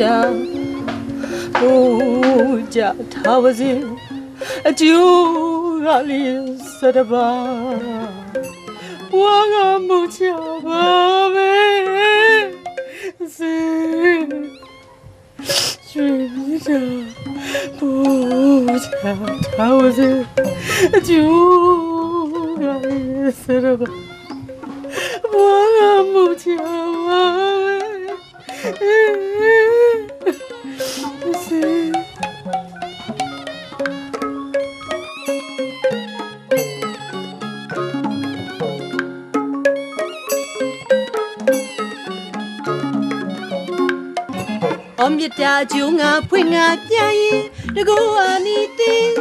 တာကိုကြထားပါစေအကျိုးကလေးစတပါဝါကမချပါပဲစေရွှေချာပူချာထောက်စေအကျူကလေးစတပါဝါကမချပါပဲစေ။ အမြတာကျုံငါဖွင့်ငါပြရင်တကူအနီတင်း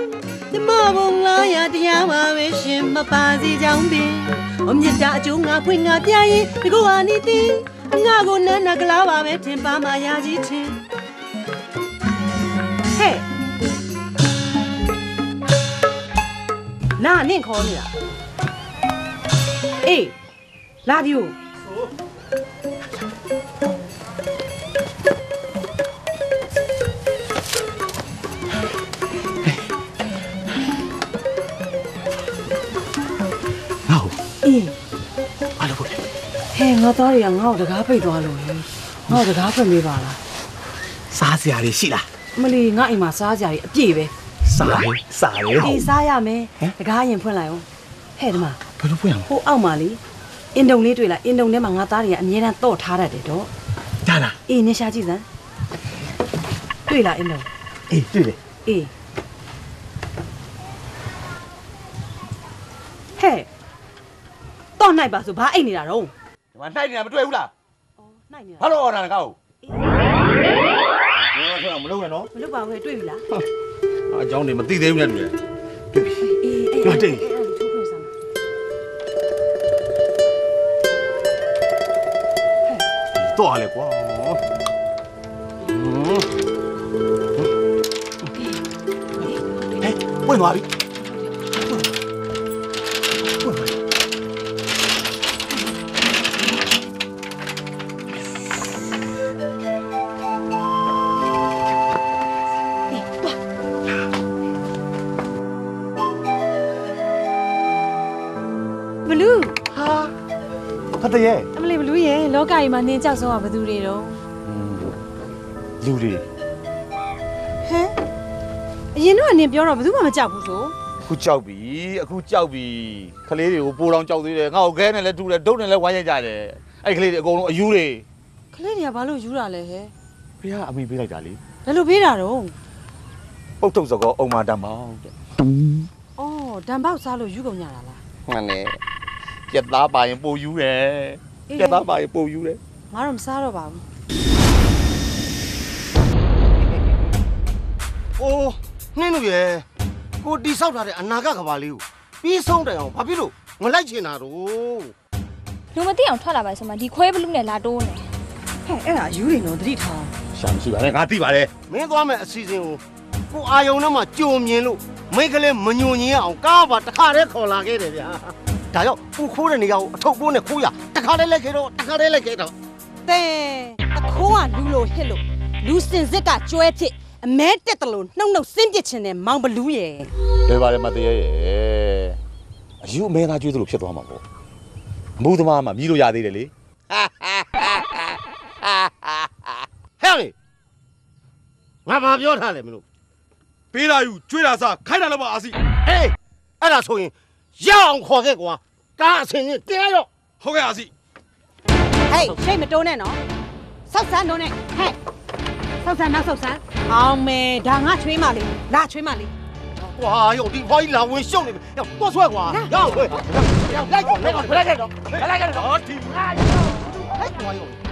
ဓမ္မဘုံလာရတရားပါပဲရှင်မပါစီကြောင်းပင်။အမြတာကျုံငါဖွင့်ငါပြရင်တကူအနီတင်းအငါကိုနန်းနာကလားပါပဲထင်ပါမရာကြီးချင်း နာနင့်ခေါ်နေတာအေးလာဒီယိုအေးအားလို့ဖို့ဟဲ့ငါသားတွေကငါ့ကိုတကားပိတ်သွားလို့လေငါ့ကိုတကားဖွင့်ပေးပါလားစားစရာတွေရှိလားအမလီငါအိမ်မှာစားကြရည်အပြည့်ပဲ စားရစားရအေးစားရမယ်တကားရင်ဖွင့်လိုက်အောင်ဟဲ့ဒီမှာဘယ်လိုဖွင့်အောင်ဟိုအောက်မှာလေအင်တုံလေးတွေ့လားအင်တုံထဲမှာငါသားတွေကအမြဲတမ်းတော့ထားတတ်တယ်တော့ဒါလားအေးနင်ရှာကြည့်စမ်းတွေ့လားအင်တုံအေးတွေ့တယ်အေးဟဲ့တော့နိုင်ပါဆိုဘာအိတ်နေတာတော့ဒီမှာနှိုက်နေတာမတွေ့ဘူးလားနိုင်နေတာဘာလို့အော်တာလဲကောက်ကျွန်တော်မလုပ်နဲ့နော်မလုပ်ပါဘူးဟဲ့တွေ့ပြီလား အကြောင်းတွေမသိသေးဘူးနဲ့တူတယ်တွေ့ပြီအေးအေးငါတိတ်အဲ့ဒါချိုးဖွင့်စမ်းတော့လေကွာဟဲ့ဝင်သွားပြီ တ်တရဲ့အမလေးဘလူးရဲ့လောကကြီးမှာနင်းကြောက်ဆုံးကဘသူတွေတော့လူတွေဟမ်အရင်တော့နင်းပြောတော့ဘသူမှမကြောက်ဘူးဆိုအခုကြောက်ပြီအခုကြောက်ပြီကလေးတွေကိုပိုးတောင်ကြောက်သေးတယ်ငါ့ကိုခဲနဲ့လည်းတူတယ်ဒုတ်နဲ့လည်းဝိုင်းရိုက်ကြတယ်အဲ့ဒီကလေးတွေအကုန်လုံးအယူတွေကလေးတွေကဘာလို့ယူတာလဲဟဲ့ဖေကအမိပေးလိုက်တာလေဘယ်လိုပေးတာတော့ပုတ်ထုတ်စကောအုံမာတမောင်းတဲ့အော်ဒံပေါက်စားလို့ယူကုန်ကြတာလားမှန်တယ် ပြက်သားပါရင်ပိုယူတယ်အေးပြက်သားပါရင်ပိုယူတယ်ငါတော့မစားတော့ပါဘူးအိုးနှင်းလို့ရယ်ကိုတီဆောက်ထားတဲ့အနာဂတ်ကဘာလေးကိုပြီးဆုံးတိုင်အောင်ဘာဖြစ်လို့မလိုက်ချင်တာတော့လူမသိအောင်ထွက်လာပါဆိုမှဒီခွဲဘလူးနဲ့လာတိုးနေဟဲ့အဲ့ဒါယူနေတော့တတိထားရှာမရှိပါနဲ့ငါသိပါတယ်မင်းသွားမဲ့အစီအစဉ်ကိုကိုအာယုံထဲမှာကြုံမြင်လို့မိတ်ကလေးမညိုညင်ရအောင်ကားပါတစ်ခါတည်းခေါ်လာခဲ့တယ်ဗျာ ဒါကြောင့်ကိုခိုးတဲ့နေရာကိုအထုပ်ပိုးနဲ့ခိုးရတစ်ခါတည်းလိုက်ခဲ့တော့တစ်ခါတည်းလိုက်ခဲ့တော့တဲ့တခိုးကလူလိုဟစ်လို့လူစင်စစ်ကကျွဲဖြစ်အမဲတက်တလို့နှုတ်နှုတ်ဆင်းပစ်ခြင်းနဲ့မောင်ဘလူးရဲ့လွယ်ပါတယ်မသေးရဲ့အယူအမဲသားကျွေးသလိုဖြစ်သွားမှာပေါ့အမှုသမားမှမြည်လို့ရသေးတယ်လေဟဲ့လေငါဘာပြောထားလဲမလို့ပေးတာယူကျွေးတာစားခိုင်းတာလည်းမအာစီဟေးအဲ့ဒါဆိုရင် ရအောင်ခေါ်ခဲ့ကွာကားအစင်ကြီးတဲရောဟုတ်ကဲ့အာစီဟေးရှိတ်မတိုးနဲ့နော်ဆောက်ဆန်းတိုးနဲ့ဟဲ့ဆောက်ဆန်းနောက်ဆောက်ဆန်းအောင်မယ်ဒါငါချွေးမလေးလာချွေးမလေးကွာယောဒီဖွားကြီးလာဝင်ရှုံနေပြီယောတော့ဆွဲကွာရောက်ဆွဲရောက်လိုက်ကွာလိုက်ကွာလိုက်ခဲ့တော့လိုက်ခဲ့တော့ဒီငါလိုက်ကွာယော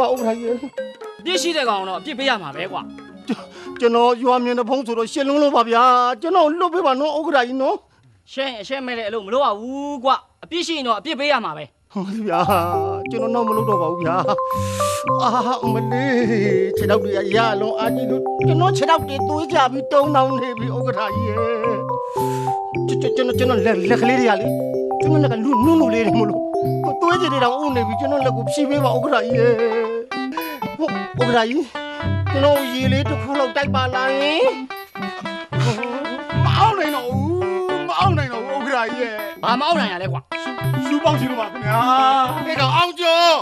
ပါဥက္ကရာကြီးရေပြစ်ရှိတဲ့ကောင်တော့အပြစ်ပေးရမှာပဲကွာကျွန်တော်ရွာမြင်တဲ့ဖုံးဆိုတော့ရှင်းလုံးလို့ပါဗျာကျွန်တော်လွတ်ပေးပါနော်ဥက္ကရာကြီးနော်ရှင်းအရှင်းမဲ့တဲ့အလုပ်မလုပ်ရဘူးကွာအပြစ်ရှိရင်တော့အပြစ်ပေးရမှာပဲဟုတ်ဗျာကျွန်တော်တော့မလုပ်တော့ပါဘူးဗျာအာမလေးခြေတော့တွေရလုံးအာကြီးတို့ကျွန်တော်ခြေတော့တွေသွေးကြပြီးတုံးတောင်းနေပြီဥက္ကရာကြီးရေကျွန်တော်ကျွန်တော်လက်လက်ကလေးတွေကလေကျွန်တော်လက်ကလူနုနုလေးတွေမလို့သွေးကြတွေတောင်ဥနေပြီကျွန်တော်လက်ကိုဖြီးပေးပါဥက္ကရာကြီးရေ ဟုတ်ဥက္ကရာကြီးကျွန်တော်ရေလေးတစ်ခုလောက်တိုက်ပါလားယင်မအောင်နိုင်တော့ဘူးမအောင်နိုင်တော့ဘူးဥက္ကရာကြီးရဲ့ဘာမအောင်နိုင်ရလဲကွာရှူပေါင်းချင်လို့ပါခင်ဗျာအဲ့တော့အောင်ကျော်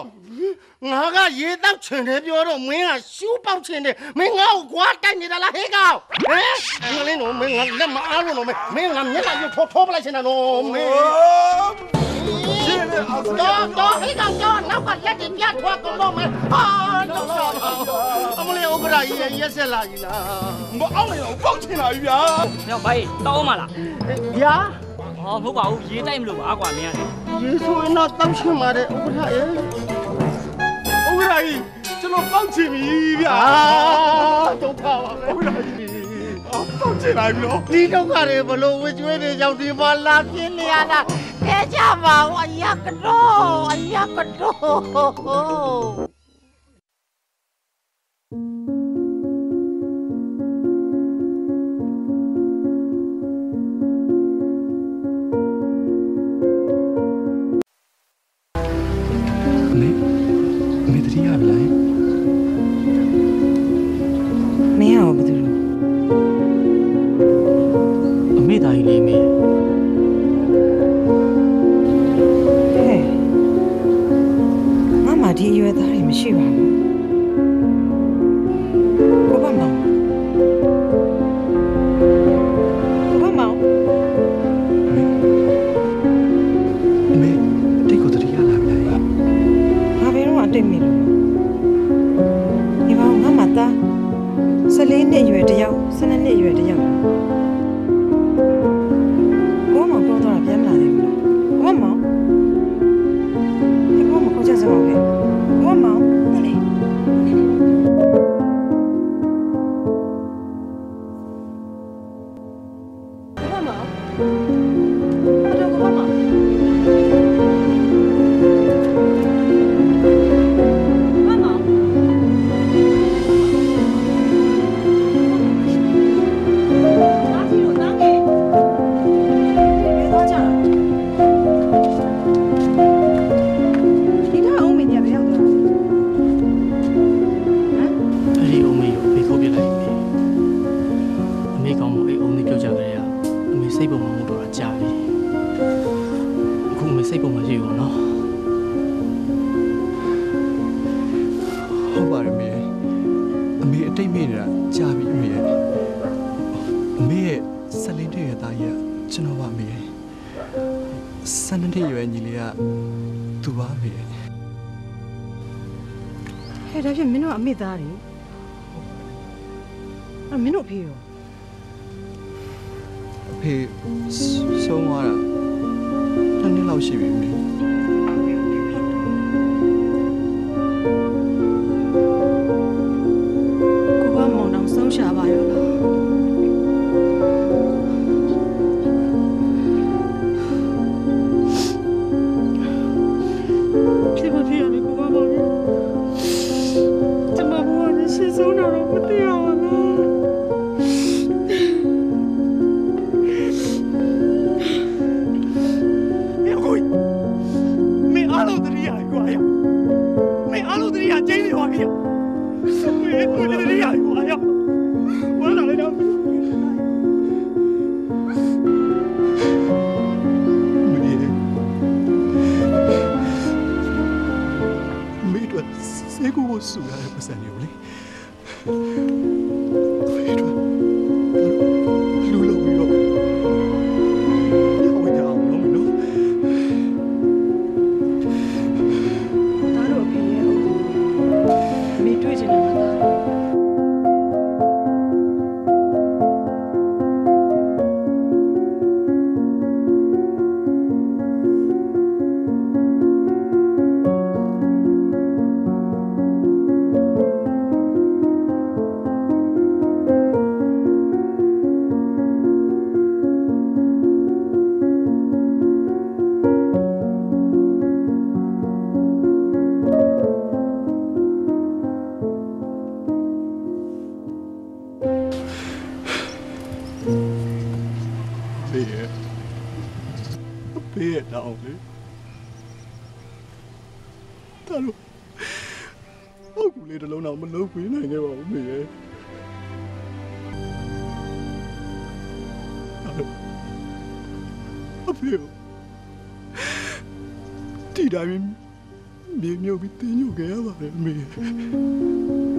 ငါကရေတောက်ချင်တယ်ပြောတော့မင်းကရှူးပေါက်ချင်တယ်မင်းငါ့ကိုကွာတိုက်နေတာလားဟေးကောင်ဟမ်ငါလည်းတော့မင်းငါလက်မအားလို့တော့မင်းမင်းငါမျက်နှာရုပ်ထိုးထိုးပလိုက်ချင်တာတော့မင်း တော့တော့ဟေးကောင်ကျော်နောက်ကလက်တွေပြတ်ထွက်ကုန်တော့မယ်ဟာတော့ဆောအမလေးဥက္ကရာကြီးရဲ့ရက်ဆက်လာကြီးလားမအောင်နိုင်တော့ဘူးပေါက်ချင်လာပြီဗျာညောင်ဘိုင်းတောင်းမလားဗျာဟောမဟုတ်ပါဘူးရေးတိုက်မလို့ပါကွာမင်းကလေရေဆိုရင်တော့တောက်ချင်ပါတယ်ဥက္ကရာရဲ့ဥက္ကရာကြီးကျွန်တော်ပေါက်ချင်ပြီဗျာအာဒုက္ခပါပဲဥက္ကရာကြီး အော်ပေါက်ချင်လာပြီနော်ဒီဒုက္ခတွေဘလို့ဝကျွေးတွေကြောင့်ဒီမှာလာပြင်းနေရတာတဲကြပါဦးအယကတော့အယကတော့ ဟုတ်ကူလေးတစ်လုံးတော့မလုပ်ပေးနိုင်ခဲ့ပါဘူးမေရဲ့တာလို့အဖေကိုဒီတိုင်းမြေမြုပ်ပြီးတင်းညို့ခဲ့ရပါတယ်မေ